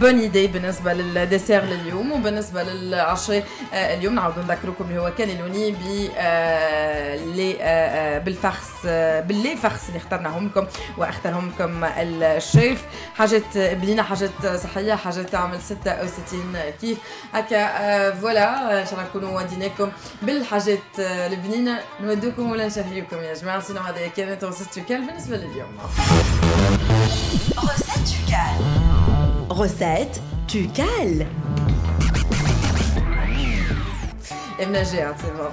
bonne idée بالنسبة لل dessert لليوم وبالنسبة للعشاء آه، اليوم. نعاود نذكركم اللي هو cannelloni ب آه، les آه، آه، بال farce آه، بال les farces اللي اخترناهم لكم واختارهم لكم الشيف. حاجات بنينة حاجات صحية حاجات تعمل 66 كيف. هكا آه، voilà إن شاء الله نكونوا وديناكم بالحاجات آه، البنينه نودوكم ولا نشهيوكم يا جماعة sinon هذه كانت وصفة توكال بالنسبة لليوم؟ Recette tu cales. Recette bon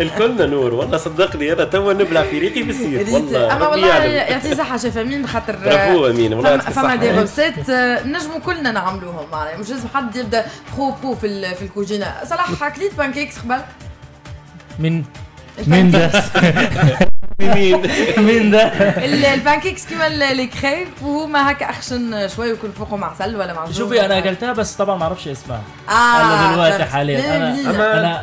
الكلنا نور والله صدقني أنا توا نبلع في ريقي بسيط والله أما والله. يعطي صحة شيف امين خاطر برافو أمين والله فما, يعطيك فما الصحة. des recettes نجموا كلنا نعملوهم معناها. مش لازم حد يبدأ pro pro في ال- في الكوجينة. صلاح أكليت pancakes قبل؟ من؟ من ده مين مين ده؟ ال- ال pancakes كيما ال- الكريب وهما هكا أخشن شوي ويكون فوقهم عسل ولا معجون شوفي أنا أكلتها بس طبعا ما أعرفش اسمها آه دلوقتي. حالياً أنا-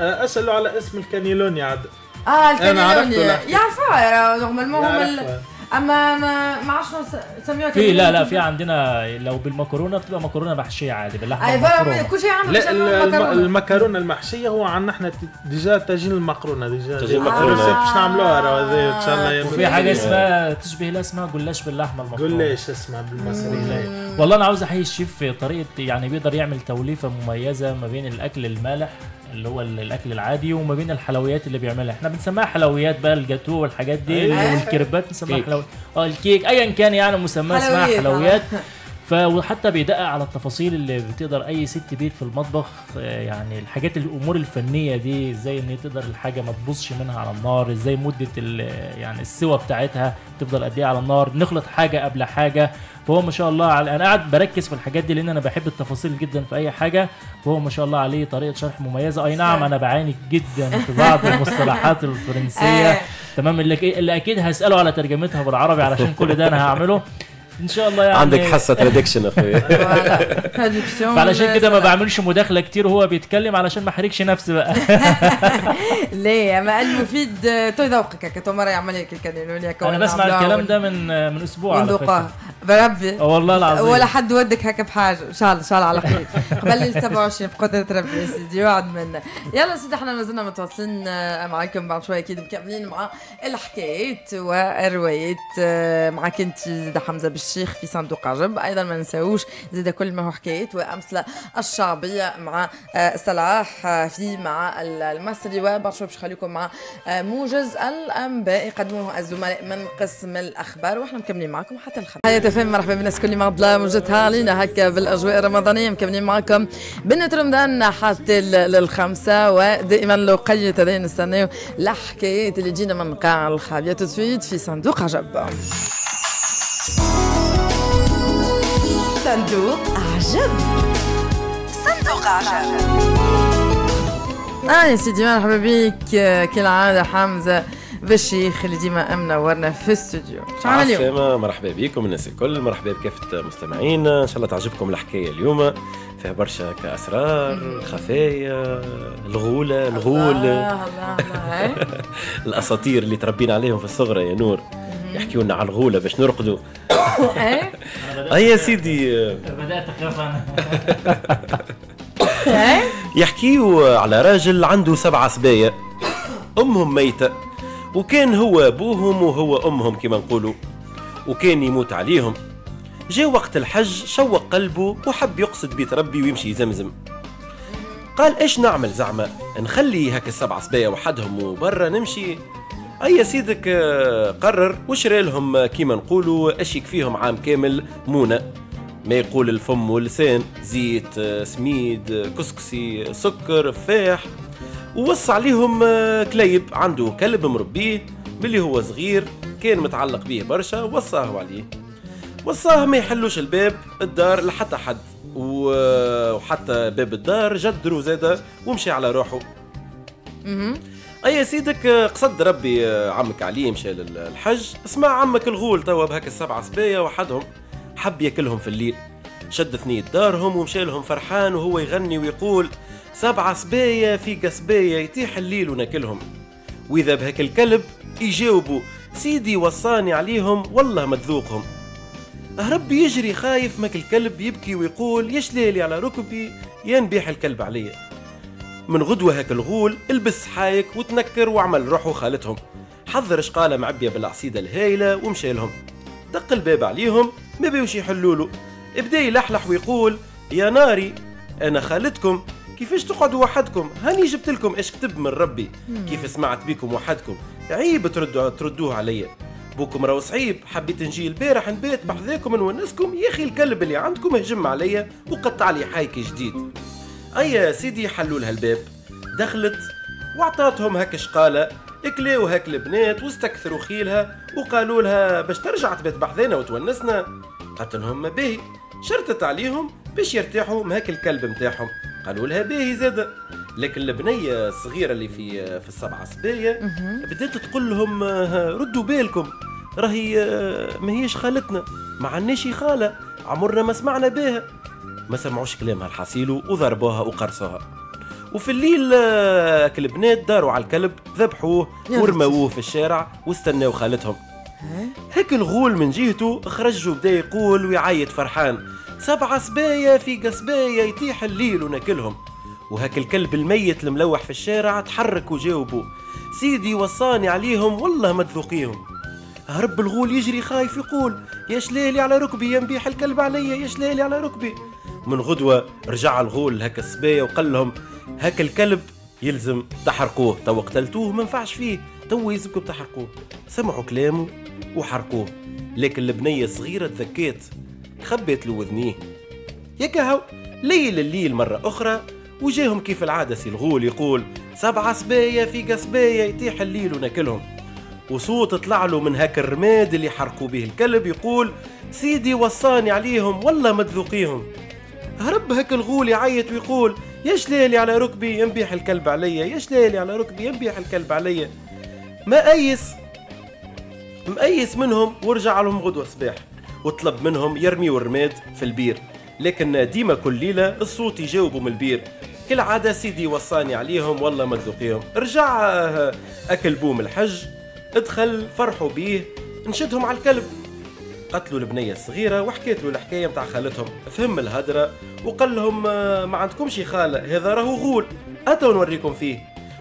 آه، أسألوا على اسم ال cannelloni عاد آه ال cannelloni. يعرفوها normalement هم ال- يعرفها. أما ما ما عرفش شنو سميوها في لا لا في عندنا لو بالمكرونة بتبقى مكرونة محشية عادي باللحمة المفرومة. كل شيء عندنا لا. المكرونة المحشية هو عندنا إحنا déjà طاجين المقرونة déjà déjà المقرونة. ال recette باش نعملوها إن شاء الله وفي حاجة اسمها تشبه لها اسمها جلاش باللحمة المفرومة. قول ليش اسمها بالمصري والله أنا عاوز أحيي الشيف في طريقة يعني بيقدر يعمل توليفة مميزة ما بين الأكل المالح اللي هو ال- الأكل العادي وما بين الحلويات اللي بيعملها إحنا بنسميها حلويات بقى الجاتو والحاجات دي أيوة. والكريبات بنسميها. حلويات آه الكيك ايا كان يعني مسمى اسمها حلويات، ف وحتى بيدقق على التفاصيل اللي بتقدر أي ست بيت في المطبخ آه، يعني الحاجات الأمور الفنية دي إزاي إن تقدر الحاجة ما تبوظش منها على النار إزاي مدة يعني السوى بتاعتها تفضل قد إيه على النار نخلط حاجة قبل حاجة. فهو ما شاء الله على أنا قاعد بركز في الحاجات دي لأن أنا بحب التفاصيل جدا في أي حاجة. فهو ما شاء الله عليه طريقة شرح مميزة. أي نعم أنا بعاني جدا في بعض المصطلحات الفرنسية. آه. تمام اللي, اللي أكيد هسأله على ترجمتها بالعربي علشان كل ده أنا هعمله. إن شاء الله يعني عندك حصه traduction اخويا فعلشان كده ما بعملش مداخلة كتير وهو بيتكلم علشان ما أحرجش نفسي بقى. ليه؟ ما المفيد تو ذوقك هكا تو مرة يعمل هكا أنا بسمع الكلام ده من من أسبوع على فكرة. بربي. آه والله العظيم. ولا حد ودك هكا بحاجة. إن شاء الله إن شاء الله على خير. قبل ال 27 بقدره ربي يا سيدي وعد منا. يلا سيدي إحنا ما زلنا متواصلين آه، معاكم بعد شوي أكيد مكملين مع الحكايات والروايات. آه، معك أنت زيد حمزة بالشيخ في صندوق عجب أيضا ما نساوش زيد كل ما هو حكايات وأمثلة الشعبية مع آه، صلاح آه، في مع ال- المصري. شوي باش نخليكم مع آه، موجز الأنباء. يقدموه الزملاء من قسم الأخبار وإحنا مكملين معكم حتى الخمس حياة فهم مرحبا بالناس كل معضلة موجودها لينا هكا بالأجواء الرمضانية. مكملين معكم بنة رمضان حتى للخمسة. ودائما لقية هذين نستناو الحكايات اللي تجينا من قاع الخابية. تسويد في صندوق عجب صندوق عجب صندوق عجب آه يا سيدي مرحبا بك. آه، كالعادة حمزة بالشيخ اللي ديما منورنا في الاستوديو. اليوم؟ مرحبا بكم. الناس الكل مرحبا بكافة مستمعينا. إن شاء الله تعجبكم الحكاية اليوم. فيها برشا كأسرار خفايا الغولة الغول. الله الله الله؟ الأساطير اللي تربينا عليهم في الصغرى يا نور. يحكيوا لنا على الغولة باش نرقدوا. إيه؟ اي يا سيدي. بدأت اخاف أنا. إيه؟ يحكيوا على راجل عنده سبعة سبايا أمهم ميتة وكان هو أبوهم وهو أمهم كما نقولوا وكان يموت عليهم. جاء وقت الحج شوق قلبه وحب يقصد بيت ربي ويمشي يزمزم قال إيش نعمل زعما؟ نخلي هكا السبع سبايا وحدهم وبرا نمشي. أي سيدك آه، قرر؟ وشري لهم آه، كيما نقولوا اش يكفيهم عام كامل؟ مونة. ما يقول الفم واللسان زيت آه، سميد كسكسي سكر فاح. ووصى عليهم كليب عنده كلب مربيه باللي هو صغير كان متعلق بيه برشا وصاه عليه. وصاه ما يحلوش الباب الدار لحتى حد. وحتى باب الدار جدروا زاده ومشي على روحه. أي يا سيدك قصد ربي آه، عمك علي مشى للحج اسمع عمك الغول توا بهاك السبعة سبايا وحدهم. حب ياكلهم في الليل. شد ثنية دارهم ومشى لهم فرحان وهو يغني ويقول سبعة سبايا في قصبايا يتيح الليل وناكلهم. وإذا بهاك الكلب يجاوبوا سيدي وصاني عليهم والله ما تذوقهم ربي يجري خايف ماك الكلب يبكي ويقول يش ليلي على ركبي يا نبيح الكلب عليا. من غدوة هاك الغول البس حايك وتنكر وعمل روحه خالتهم حضر شقالة معبية بالعصيدة الهايلة ومشي لهم. دق الباب عليهم ما بيوش يحلوله بدا يلحلح ويقول يا ناري أنا خالتكم. كيفاش تقعدوا وحدكم؟ هاني جبت لكم إيش كتب من ربي. كيف سمعت بيكم وحدكم؟ عيب تردوا تردوه عليا بوكم راهو صعيب. حبيت نجي البارح نبات بحذاكم نونسكم يا أخي الكلب اللي عندكم هجم عليا وقطع لي حايك جديد. أي يا سيدي حلوا لها الباب. دخلت وعطاتهم هك شقالة. اكلاو هاك البنات واستكثروا خيلها وقالوا لها باش ترجع تبات بحذانا وتونسنا. قالت لهم باهي. شرطت عليهم باش يرتاحوا من هاك الكلب متاعهم. قالوا لها باهي زاد. لكن البنية الصغيرة اللي في في السبعة سبايا بدات تقول لهم ردوا بالكم. راهي آه، ما هيش خالتنا. ما عندناش خالة. عمرنا ما سمعنا بها. ما سمعوش كلامها الحصيل وضربوها وقرصوها. وفي الليل آه، كل البنات داروا على الكلب ذبحوه يا ورموه في الشارع واستناو خالتهم. هيك الغول من جهته خرج وبدا يقول ويعيط فرحان. سبعة سبايا في قصبايا يطيح الليل وناكلهم. وهاك الكلب الميت الملوح في الشارع تحرك وجاوبه. سيدي وصاني عليهم والله ما تذوقيهم. هرب الغول يجري خايف يقول يا شليلي على ركبي ينبيح الكلب عليا يا شليلي على ركبي. من غدوة رجع الغول هكا السبايا وقال لهم هاك الكلب يلزم تحرقوه تو قتلتوه ما نفعش فيه تو يلزمكم تحرقوه. سمعوا كلامه وحرقوه. لكن البنية الصغيرة تذكيت خبيت له وذنيه. ياك هاو ليل الليل مرة أخرى وجاهم كيف العادة سي الغول يقول سبعة سبايا في قصبايا يطيح الليل وناكلهم. وصوت طلع له من هاك الرماد اللي حرقوا به الكلب يقول سيدي وصاني عليهم والله ما تذوقيهم هرب هاك الغول يعيط ويقول يا شليلي على ركبي ينبيح الكلب عليا يا شليلي على ركبي ينبيح الكلب عليا ما أيس مأيس منهم ورجع لهم غدوة صباح وطلب منهم يرميوا الرماد في البير. لكن ديما كل ليلة الصوت يجاوبوا من البير. كالعادة سيدي وصاني عليهم والله ما تذوقيهم. رجع آه، أكل بوم الحج ادخل فرحوا بيه نشدهم على الكلب. قتلوا البنية الصغيرة وحكيت له الحكاية متاع خالتهم. فهم الهدرة وقال لهم آه، ما عندكمش خالة هذا راهو غول أتوا نوريكم فيه.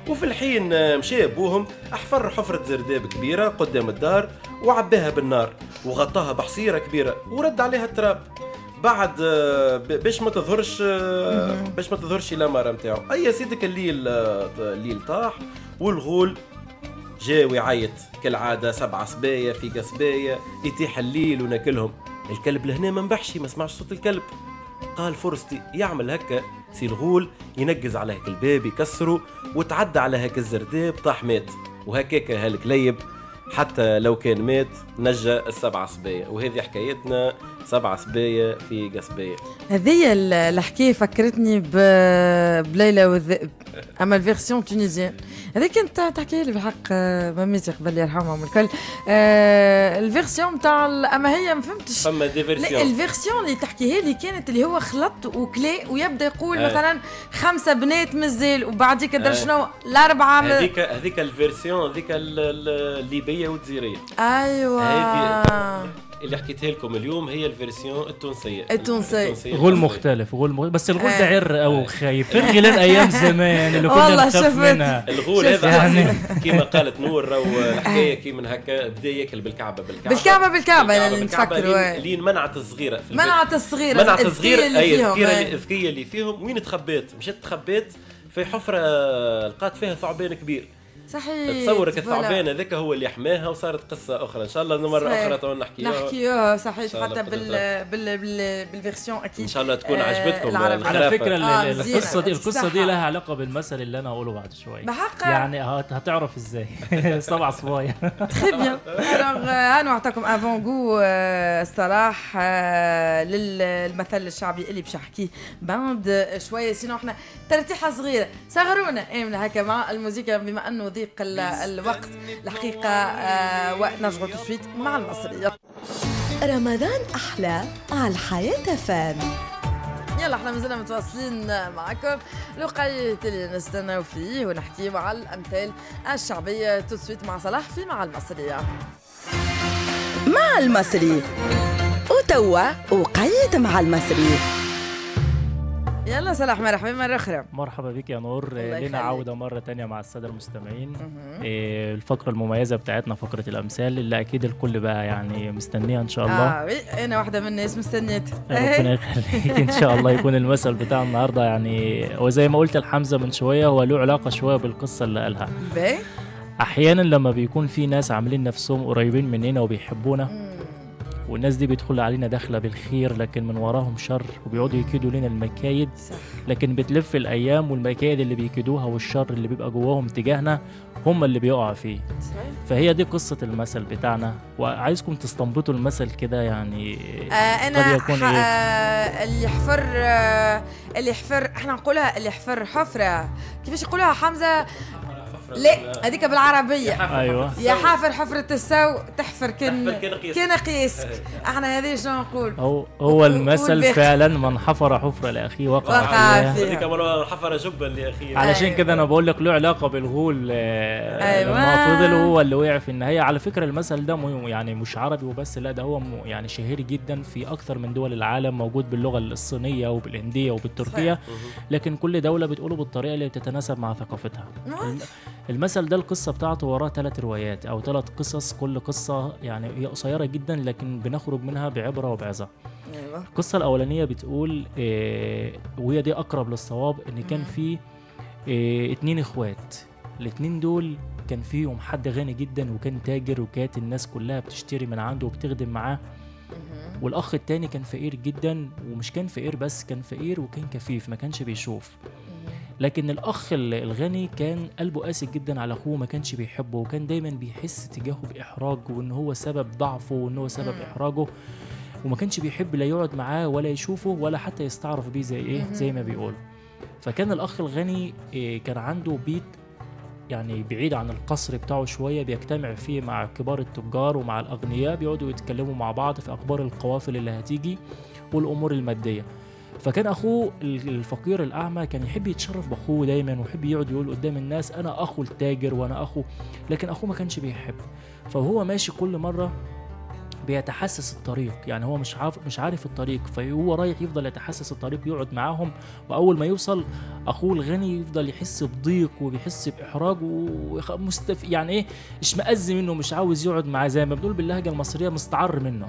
وفي الحين آه، مشى أبوهم أحفر حفرة زرداب كبيرة قدام الدار وعباها بالنار وغطاها بحصيرة كبيرة ورد عليها التراب. بعد آه، باش ما تظهرش باش ما تظهرش الاماره نتاعو أي سيدك الليل الليل طاح والغول جا ويعيط كالعادة سبعة سبايا في قصبايا يتيح الليل وناكلهم. الكلب لهنا ما نبحشي ما سمعش صوت الكلب. قال فرصتي يعمل هكا. سي الغول ينقز على هيك الباب يكسره وتعدى على هيك الزرداب طاح مات. وهكاك هالكليب. حتى لو كان مات نجى السبعة سبايا وهذه حكايتنا. سبعة سبايا في قصبايا هذه ال- الحكاية فكرتني ب... بليلى والذئب أما ال version tunisienne هذه كنت تحكي لي بحق آه، مامتي قبل يرحمهم الكل. آه ال version نتاع أما هي ما فهمتش. فما لا des versions ال version اللي تحكيها لي كانت اللي هو خلط وكلا ويبدأ يقول آه. مثلا خمسة بنات مازال وبعديك درا آه. شنو الاربعه م- هذيك هذيك ال version هذيك ال- ال- الليبية والجزيرية. أيوه. هذه اللي حكيتها لكم اليوم هي ال version التونسية التونسية. غول. مختلف غول مختلف بس الغول ده آه. عر أو خايب فرقي للايام زمان اللي كنا والله نخاف شفت. منها الغول هذا يعني. يعني كما قالت نور راهو الحكاية كي من هكا بدا ياكل بالكعبة بالكعبة بالكعبة بالكعبة اللي بالكعبة نتفكروا، لين-. لين منعت الصغيرة في. منعت الصغيرة منعت الذكية الصغيرة اللي أي فيهم الذكيه إيه. اللي فيهم وين تخبيت مشيت تخبيت في حفرة لقات فيها ثعبان كبير صحيح. تصورك. الثعبان هذاك هو اللي حماها وصارت قصة أخرى. إن شاء الله مره صحيح. أخرى تو نحكيها. نحكيوها صحيح. حتى بال بال بال بال version أكيد. إن شاء الله تكون آه، عجبتكم العربي. على. فكرة آه،. القصة دي القصة دي. لها علاقة بالمثل اللي أنا هقوله بعد شوي. بحق يعني هت- هتعرف إزاي. سبع صبايا. très bien alors هانو نعطيكم avant-goût الصلاح آه، للمثل الشعبي اللي باش نحكيه بعد شوية. sinon إحنا ترتيحة صغيرة. صغرونا. امنا هكا مع الموسيقى بما أنه ضيق ال- الوقت. الحقيقة آه، ونرجعوا تسويت مع المصريه رمضان أحلى على الحياة فام يلا إحنا مازلنا متواصلين معكم. لقيت اللي نستناو فيه ونحكي مع الأمثال الشعبية تسويت مع صلاح في مع المصريه مع المصري. وتوا وقيت مع المصري. يلا صلاح مرحبا مرة أخرى. مرحبا بك يا نور. لنا. عودة مرة تانية مع السادة المستمعين. إيه، الفقرة المميزة بتاعتنا فقرة الأمثال اللي أكيد الكل بقى يعني مستنيها إن شاء الله. آه وي أنا واحدة من الناس مستنيت. ربنا يخليك. إن شاء الله يكون المثل بتاع النهارده يعني وزي ما قلت لحمزة من شوية هو له علاقة شوية بالقصة اللي قالها. باهي. أحيانا لما بيكون في ناس عاملين نفسهم قريبين مننا وبيحبونا والناس دي بيدخل علينا داخله بالخير لكن من وراهم شر وبيقعدوا يكيدوا لنا المكايد. صح. لكن بتلف الأيام والمكايد اللي بيكيدوها والشر اللي بيبقى جواهم تجاهنا هم اللي بيقعوا فيه. فهي دي قصة المثل بتاعنا. وعايزكم تستنبطوا المثل كده يعني آه أنا قد يكون إيه؟ آه اللي حفر آه اللي حفر إحنا نقولها اللي حفر حفرة. كيفاش يقولوها حمزة؟ لا هذيك بالعربية. أيوه. يا حافر حفرة السو تحفر كن كن قياسك. أحنا هذه شنو نقول؟ هو هو المثل. فعلا من حفر حفرة لأخيه وقع وقع فيها. فيها. هذيك مرة حفر جبا لأخيه. علشان أيوة. كده أنا بقول لك له علاقة بالغول آه، أيوة. لما فضل هو اللي وقع في النهاية. على فكرة المثل ده مو- يعني مش عربي وبس لا ده هو يعني شهير جدا في أكثر من دول العالم موجود باللغة الصينية وبالهندية وبالتركية. لكن كل دولة بتقوله بالطريقة اللي بتتناسب مع ثقافتها. المثل ده القصة بتاعته وراه ثلاث روايات أو ثلاث قصص كل قصة يعني هي قصيرة جدا لكن بنخرج منها بعبرة وبعظة. أيوه. القصة الأولانية بتقول إيه وهي دي أقرب للصواب إن كان في إيه اتنين إخوات. الاتنين دول كان فيهم حد غني جدا وكان تاجر وكانت الناس كلها بتشتري من عنده وبتخدم معاه. والأخ التاني كان فقير جدا ومش كان فقير بس كان فقير وكان كفيف ما كانش بيشوف. لكن الأخ ال- الغني كان قلبه قاسي جدا على أخوه ما كانش بيحبه وكان دايما بيحس تجاهه بإحراج وإن هو سبب ضعفه وإن هو سبب إحراجه وما كانش بيحب لا يقعد معاه ولا يشوفه ولا حتى يستعرف بيه زي إيه زي ما بيقول. فكان الأخ الغني إيه كان عنده بيت يعني بعيد عن القصر بتاعه شوية بيجتمع فيه مع كبار التجار ومع الأغنياء بيقعدوا يتكلموا مع بعض في أخبار القوافل اللي هتيجي والأمور المادية. فكان أخوه ال- الفقير الأعمى كان يحب يتشرف بأخوه دايما ويحب يقعد يقول قدام الناس أنا أخو التاجر وأنا أخو لكن أخوه ما كانش بيحب. فهو ماشي كل مرة بيتحسس الطريق يعني هو مش عارف مش عارف الطريق فهو رايح يفضل يتحسس الطريق يقعد معاهم وأول ما يوصل أخوه الغني يفضل يحس بضيق وبيحس بإحراج ومستف يعني إيه اشمئز منه مش عاوز يقعد معاه زي ما بنقول باللهجة المصرية مستعر منه.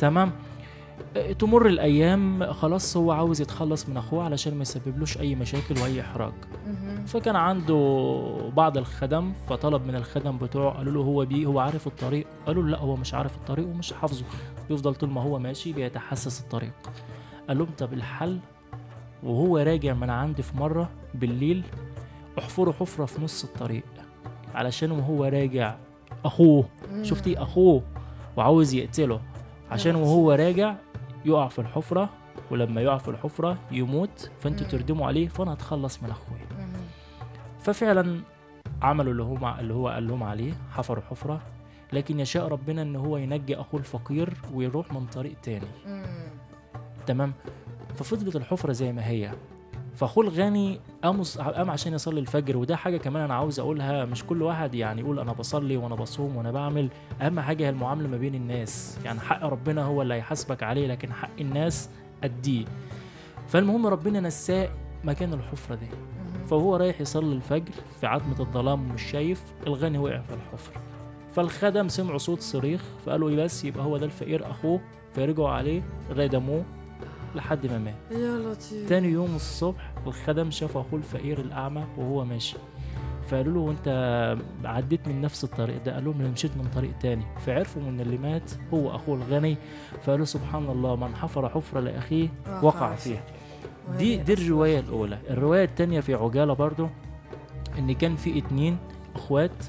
تمام؟ تمر الأيام خلاص هو عاوز يتخلص من أخوه علشان ما يسببلوش أي مشاكل وأي إحراج. فكان عنده بعض الخدم فطلب من الخدم بتوعه قالوا له هو بيه هو عارف الطريق. قالوا له لا هو مش عارف الطريق ومش حافظه. بيفضل طول ما هو ماشي بيتحسس الطريق. قال لهم طب الحل؟ وهو راجع من عندي في مرة بالليل احفروا حفرة في نص الطريق علشان وهو راجع أخوه. شفتي أخوه؟ وعاوز يقتله. عشان وهو راجع يقع في الحفرة ولما يقع في الحفرة يموت فانتوا تردموا عليه فأنا اتخلص من أخويا. ففعلا عملوا اللي هو اللي هو قال لهم عليه حفروا حفرة. لكن يشاء ربنا إن هو ينجي أخوه الفقير ويروح من طريق تاني. تمام؟ ففضلت الحفرة زي ما هي. فاخوه الغني قام قام عشان يصلي الفجر وده حاجة كمان أنا عاوز أقولها مش كل واحد يعني يقول أنا بصلي وأنا بصوم وأنا بعمل أهم حاجة هي المعاملة ما بين الناس. يعني حق ربنا هو اللي هيحاسبك عليه لكن حق الناس اديه فالمهم ربنا نساه مكان الحفرة دي. فهو رايح يصلي الفجر في عتمة الظلام ومش شايف الغني وقع في الحفرة. فالخدم سمعوا صوت صريخ فقالوا بس يبقى هو ده الفقير أخوه فرجعوا عليه ردموه لحد ما مات. يا لطيف. تاني يوم الصبح الخدم شافوا أخوه الفقير الأعمى وهو ماشي. فقالوا له أنت عديت من نفس الطريق ده؟ قال لهم أنا مشيت من طريق تاني. فعرفوا إن اللي مات هو أخوه الغني. فقالوا سبحان الله من حفر حفرة لأخيه وقع فيها. دي دي الرواية الأولى. الرواية التانية في عجالة برضو إن كان في اتنين إخوات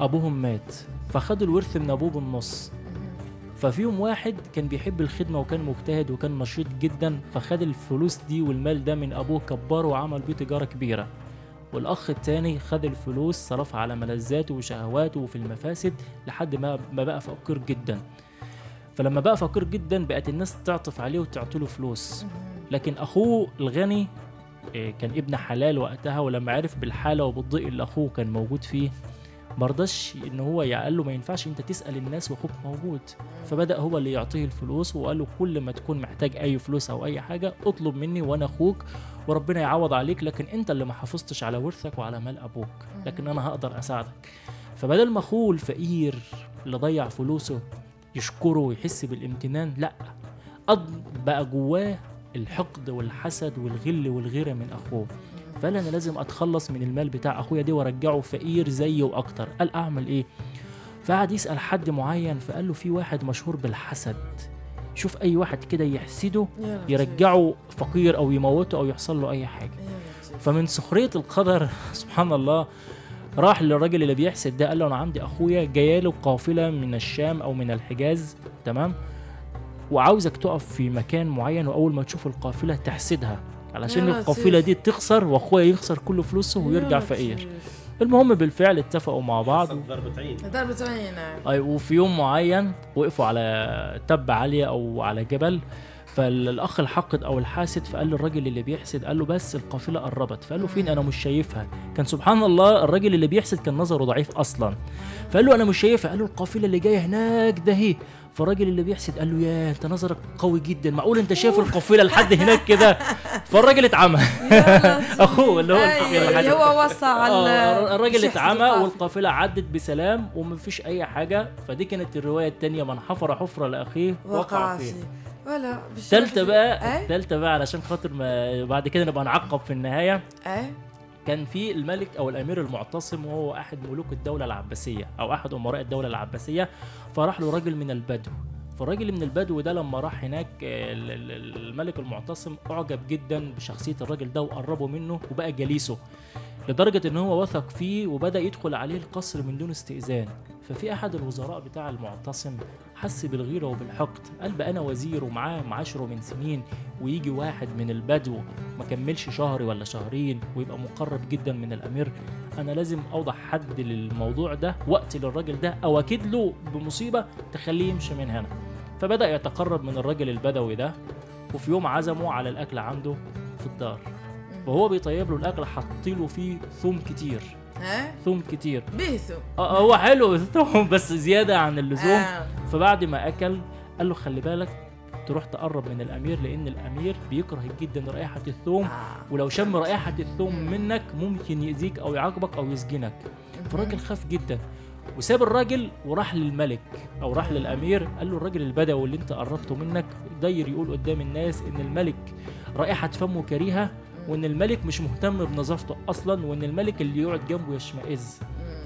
أبوهم مات. فخدوا الورث من أبوه بالنص. ففيهم واحد كان بيحب الخدمة وكان مجتهد وكان نشيط جدا فخد الفلوس دي والمال ده من أبوه كبره وعمل بيه تجارة كبيرة. والأخ التاني خد الفلوس صرفها على ملذاته وشهواته وفي المفاسد لحد ما ما بقى فقير جدا. فلما بقى فقير جدا بقت الناس تعطف عليه وتعطيله فلوس. لكن أخوه الغني إيه، كان ابن حلال وقتها ولما عرف بالحالة وبالضيق اللي أخوه كان موجود فيه. مرضاش إن هو قال له ما ينفعش أنت تسأل الناس وأخوك موجود. فبدأ هو اللي يعطيه الفلوس وقال له كل ما تكون محتاج أي فلوس أو أي حاجة اطلب مني وأنا أخوك وربنا يعوض عليك لكن أنت اللي ما حافظتش على ورثك وعلى مال أبوك. لكن أنا هقدر أساعدك. فبدل ما أخوه الفقير اللي ضيع فلوسه يشكره ويحس بالامتنان لأ بقى جواه الحقد والحسد والغل والغيرة من أخوه. فقال أنا لازم أتخلص من المال بتاع أخويا ده وأرجعه فقير زيه وأكتر قال أعمل إيه؟ فقعد يسأل حد معين فقال له في واحد مشهور بالحسد. شوف أي واحد كده يحسده. يرجعه فقير أو يموته أو يحصل له أي حاجة. فمن سخرية القدر سبحان الله راح للراجل اللي بيحسد ده قال له أنا عندي أخويا جايله قافلة من الشام أو من الحجاز تمام؟ وعاوزك تقف في مكان معين وأول ما تشوف القافلة تحسدها. علشان القافلة. دي تخسر وأخويا يخسر كل فلوسه ويرجع فقير. المهم بالفعل اتفقوا مع بعض. ضربة عين ضربة عين أي وفي يوم معين وقفوا على تبة عالية أو على جبل فالأخ الحاقد أو الحاسد فقال للراجل اللي بيحسد قال له بس القافلة قربت. فقال له فين؟ أنا مش شايفها. كان سبحان الله الراجل اللي بيحسد كان نظره ضعيف أصلا. فقال له أنا مش شايفها. قال له القافلة اللي جاية هناك ده هي. فالراجل اللي بيحسد قال له يا انت نظرك قوي جدا معقول انت شايف القافلة لحد هناك كده؟ فالراجل اتعمى. أخوه اللي هو القافلة اللي هو وصى على آه، الراجل اتعمى القافل. والقافلة عدت بسلام ومفيش أي حاجة. فدي كانت الرواية الثانية من حفر حفرة لأخيه وقع فيه. ولا الثالثه بقى الثالثه بقى علشان خاطر ما بعد كده نبقى نعقب في النهاية. إيه كان في الملك أو الأمير المعتصم وهو أحد ملوك الدولة العباسية أو أحد أمراء الدولة العباسية فراح له راجل من البدو. فالراجل من البدو ده لما راح هناك آه، ال- ال- الملك المعتصم أعجب جدا بشخصية الراجل ده وقربه منه وبقى جليسه لدرجة إن هو وثق فيه وبدأ يدخل عليه القصر من دون استئذان. ففي أحد الوزراء بتاع المعتصم حس بالغيرة وبالحقد. قال بقى أنا وزير ومعاه معاشره من سنين ويجي واحد من البدو ما كملش شهر ولا شهرين ويبقى مقرب جدا من الأمير. أنا لازم اوضع حد للموضوع ده واقتل الراجل ده أو أكيد له بمصيبة تخليه يمشي من هنا. فبدأ يتقرب من الراجل البدوي ده وفي يوم عزمه على الأكل عنده في الدار. وهو بيطيب له الأكل حط له فيه ثوم كتير. ها؟ ثوم كتير. بيثو آه، هو حلو الثوم بس زيادة عن اللزوم. آه. فبعد ما أكل قال له خلي بالك تروح تقرب من الأمير لأن الأمير بيكره جدا رائحة الثوم. ولو شم رائحة الثوم منك ممكن يأذيك أو يعاقبك أو يسجنك. فالراجل خاف جدا. وساب الراجل وراح للملك أو راح للأمير. قال له الراجل البدوي اللي أنت قربته منك داير يقول قدام الناس إن الملك رائحة فمه كريهة. وإن الملك مش مهتم بنظافته أصلا وإن الملك اللي يقعد جنبه يشمئز.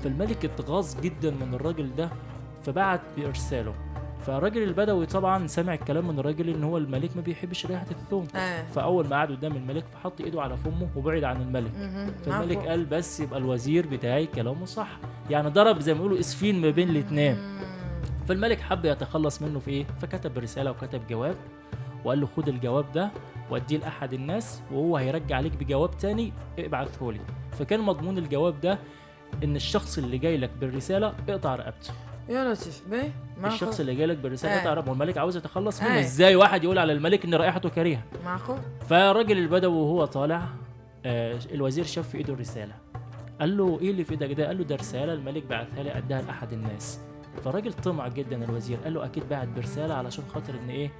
فالملك اتغاظ جدا من الراجل ده فبعت بإرساله. فالراجل البدوي طبعا سمع الكلام من الراجل إن هو الملك ما بيحبش ريحة الثوم. آه. فأول ما قعد قدام الملك فحط إيده على فمه وبعد عن الملك. فالملك. قال بس يبقى الوزير بتاعي كلامه صح. يعني ضرب زي ما بيقولوا إسفين ما بين الاتنين. فالملك حب يتخلص منه في إيه؟ فكتب رسالة وكتب جواب. وقال له خد الجواب ده واديه لأحد الناس وهو هيرجع عليك بجواب تاني ابعته لي. فكان مضمون الجواب ده إن الشخص اللي جاي لك بالرسالة اقطع رقبته. يا لطيف. بيه؟ الشخص اللي جاي لك بالرسالة آه. اقطع رقبته. والملك عاوز يتخلص منه. آه. إزاي واحد يقول على الملك إن رائحته كريهة؟ معقول؟ فالراجل البدوي وهو طالع آه الوزير شاف في إيده الرسالة. قال له إيه اللي في إيدك ده؟ قال له ده رسالة الملك بعتها لي اداها لأحد الناس. فالراجل طمع جدا الوزير. قال له أكيد بعت برسالة علشان خاطر إن إيه؟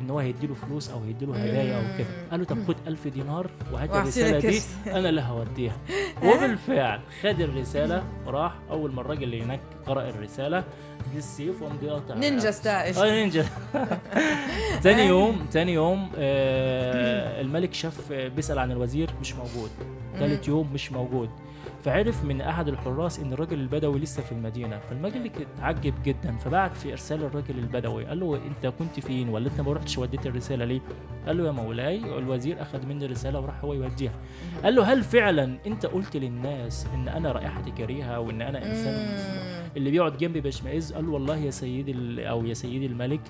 ان هو هيديله فلوس أو هيديله هدايا أو كده. قال له طب خد 1000 دينار وهات الرسالة دي. أنا اللي هوديها. وبالفعل خد الرسالة راح أول ما الراجل اللي هناك قرأ الرسالة جه السيف وقام قاطع ninja style. آه نينجا. تاني يوم تاني يوم آه الملك شاف آه، بيسأل عن الوزير مش موجود. تالت يوم مش موجود. فعرف من أحد الحراس إن الراجل البدوي لسه في المدينة فالملك اتعجب جدا فبعت في إرسال الراجل البدوي قال له أنت كنت فين؟ ولا أنت ما رحتش وديت الرسالة ليه؟ قال له يا مولاي الوزير أخذ مني الرسالة وراح هو يوديها قال له هل فعلا أنت قلت للناس إن أنا رائحتي كريهة وإن أنا إنسان اللي بيقعد جنبي بشمئز؟ قال والله يا سيدي أو يا سيدي الملك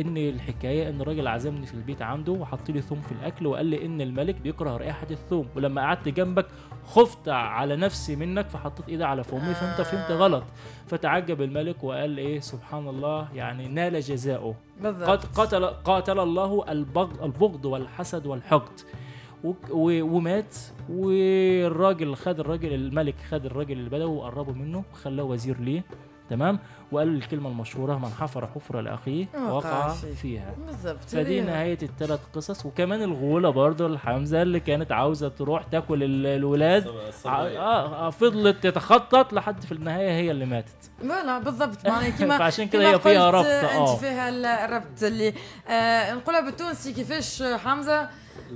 إن الحكاية إن الراجل عزمني في البيت عنده وحط لي ثوم في الأكل وقال لي إن الملك بيكره رائحة الثوم. ولما قعدت جنبك خفت على نفسي منك فحطيت إيدي على فمي فأنت فهمت غلط. فتعجب الملك وقال إيه سبحان الله يعني نال جزاؤه. بالضبط. قد قتل قاتل الله البغض, والحسد والحقد. ومات. والراجل خد الراجل الملك خد الراجل البدوي وقربه منه وخلاه وزير ليه. تمام؟ وقال الكلمة المشهورة من حفر حفرة لأخيه وقع وقع فيه. فيها. بالضبط. فدي نهاية الثلاث قصص. وكمان الغولة برضه الحمزة اللي كانت عاوزة تروح تاكل ال- الولاد آه آه، فضلت تتخطط لحد في النهاية هي اللي ماتت. voilà بالضبط. معناها كيما فعشان كده هي فيها ربط، آه، آه. أنت فيها ال- الربط اللي آه نقولها بالتونسي كيفاش حمزة؟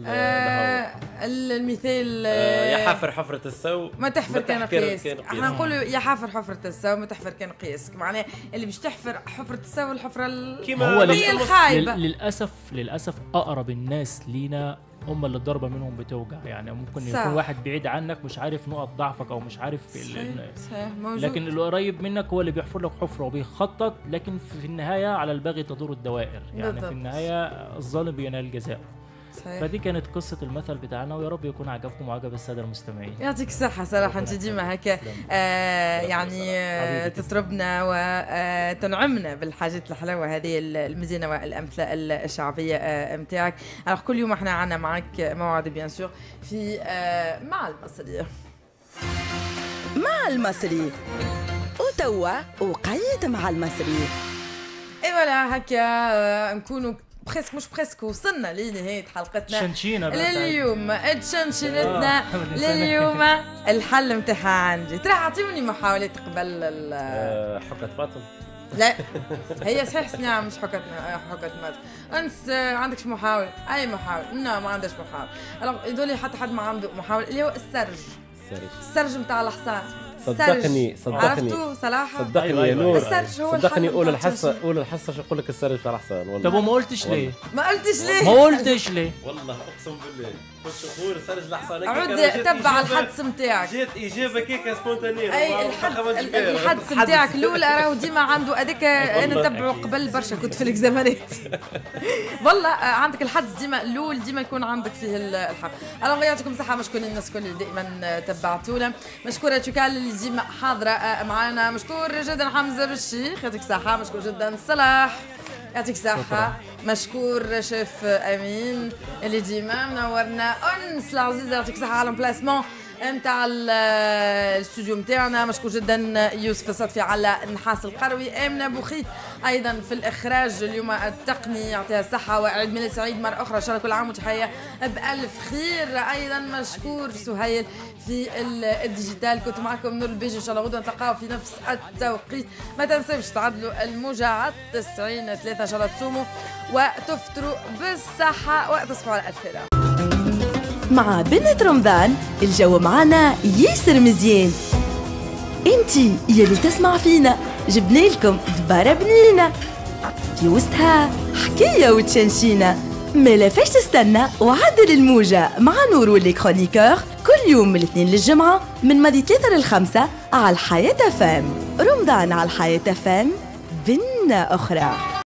آه ال- المثال آه، آه يا حافر حفرة السو ما تحفر كان قياسك. كان إحنا. نقولوا يا حافر حفرة السو ما تحفر كان قياسك. معناه اللي باش تحفر حفرة السو الحفرة ال- كيما هو الخايبة. لل- للأسف للأسف أقرب الناس لينا هم اللي الضربه منهم بتوجع. يعني ممكن صح. يكون واحد بعيد عنك مش عارف نقط ضعفك أو مش عارف صحيح صحيح موجود. لكن اللي قريب منك هو اللي بيحفر لك حفرة وبيخطط لكن في النهاية على الباغي تدور الدوائر. يعني بالضبط. في النهاية الظالم بينال جزاءه صحيح. فدي كانت قصة المثل بتاعنا ويا رب يكون عجبكم وعجب السادة المستمعين. يعطيك الصحة صراحة انت ديما هكا آه يعني آه. تطربنا وتنعمنا بالحاجات الحلوة هذه المزينة والأمثلة الشعبية آه متاعك. alors كل يوم إحنا عنا معك موعد bien sûr في آه مع المصرية مع المصري. وتوا وقيت مع المصري. إي ولا هكا آه نكونوا presque مش presque وصلنا لنهاية حلقتنا. شنشينا لليوم تشنشنتنا آه، لليوم الحل متاعها عندي. ترى اعطيوني محاولات قبل ال- آه، حكة باطن لا. هي صحيح صناعة مش حكت حكت مات أنس آه، عندكش محاول أي محاول لا ما عندش محاول يدولي حتى حد ما عنده محاول اللي هو السرج. السرج نتاع الحصان صدقني. صدقني عرفتوا صراحة صدقني أيوة، يا أيوة، نور السرج هو صدقني قول الحصة. قول الحصة شو يقول لك السرج بتاع الحصان طب والله وما قلتش ليه؟ ما قلتش ما ليه قلتش ليه؟ والله أقسم بالله كنت شهور السرج الحصان عود تبع الحدس نتاعك جات اجابه كيكة سبونتانية أي الحدس الحدس نتاعك الأولى راهو ديما عنده هذاك أنا نتبعه قبل برشا كنت في الإكزامانات. والله عندك الحدس ديما الأول ديما يكون عندك فيه ال- الحق. الله يعطيكم الصحه مشكورين الناس الكل اللي دائما تبعتونا. مشكورة شكال اللي ديما حاضرة آه، معنا مشكور جدا حمزة بالشيخ. يعطيك الصحه مشكور جدا صلاح. يعطيك الصحة. مشكور شيف أمين. اللي ديما منورنا. أنس العزيزة يعطيك الصحة على البلاسمون نتاع ال- الاستوديو نتاعنا مشكور جدا يوسف الصدفي على النحاس القروي. آمنة بوخيت أيضا في الإخراج اليوم التقني يعطيها الصحة وعيد ميلاد سعيد مرة أخرى ان شاء الله كل عام وتحية بألف خير. أيضا مشكور سهيل في ال- digital. كنت معكم نور البيجي إن شاء الله غدوه نتلاقاو في نفس التوقيت. ما تنسوش تعدلوا الموجة على 90 3 إن شاء الله تصوموا وتفطروا بالصحة وتصبحوا على ألف خير. مع بنت رمضان. الجو معنا ياسر مزيان. انتي يلي تسمع فينا. جبنا لكم دبارة بنينة. في وسطها حكاية وتشنشينة ما فاش تستنى وعدل الموجة مع نور و les chroniqueurs. كل يوم من الاثنين للجمعة من ماضي ثلاثة للخمسة على الحياة FM رمضان على الحياة FM بنة أخرى.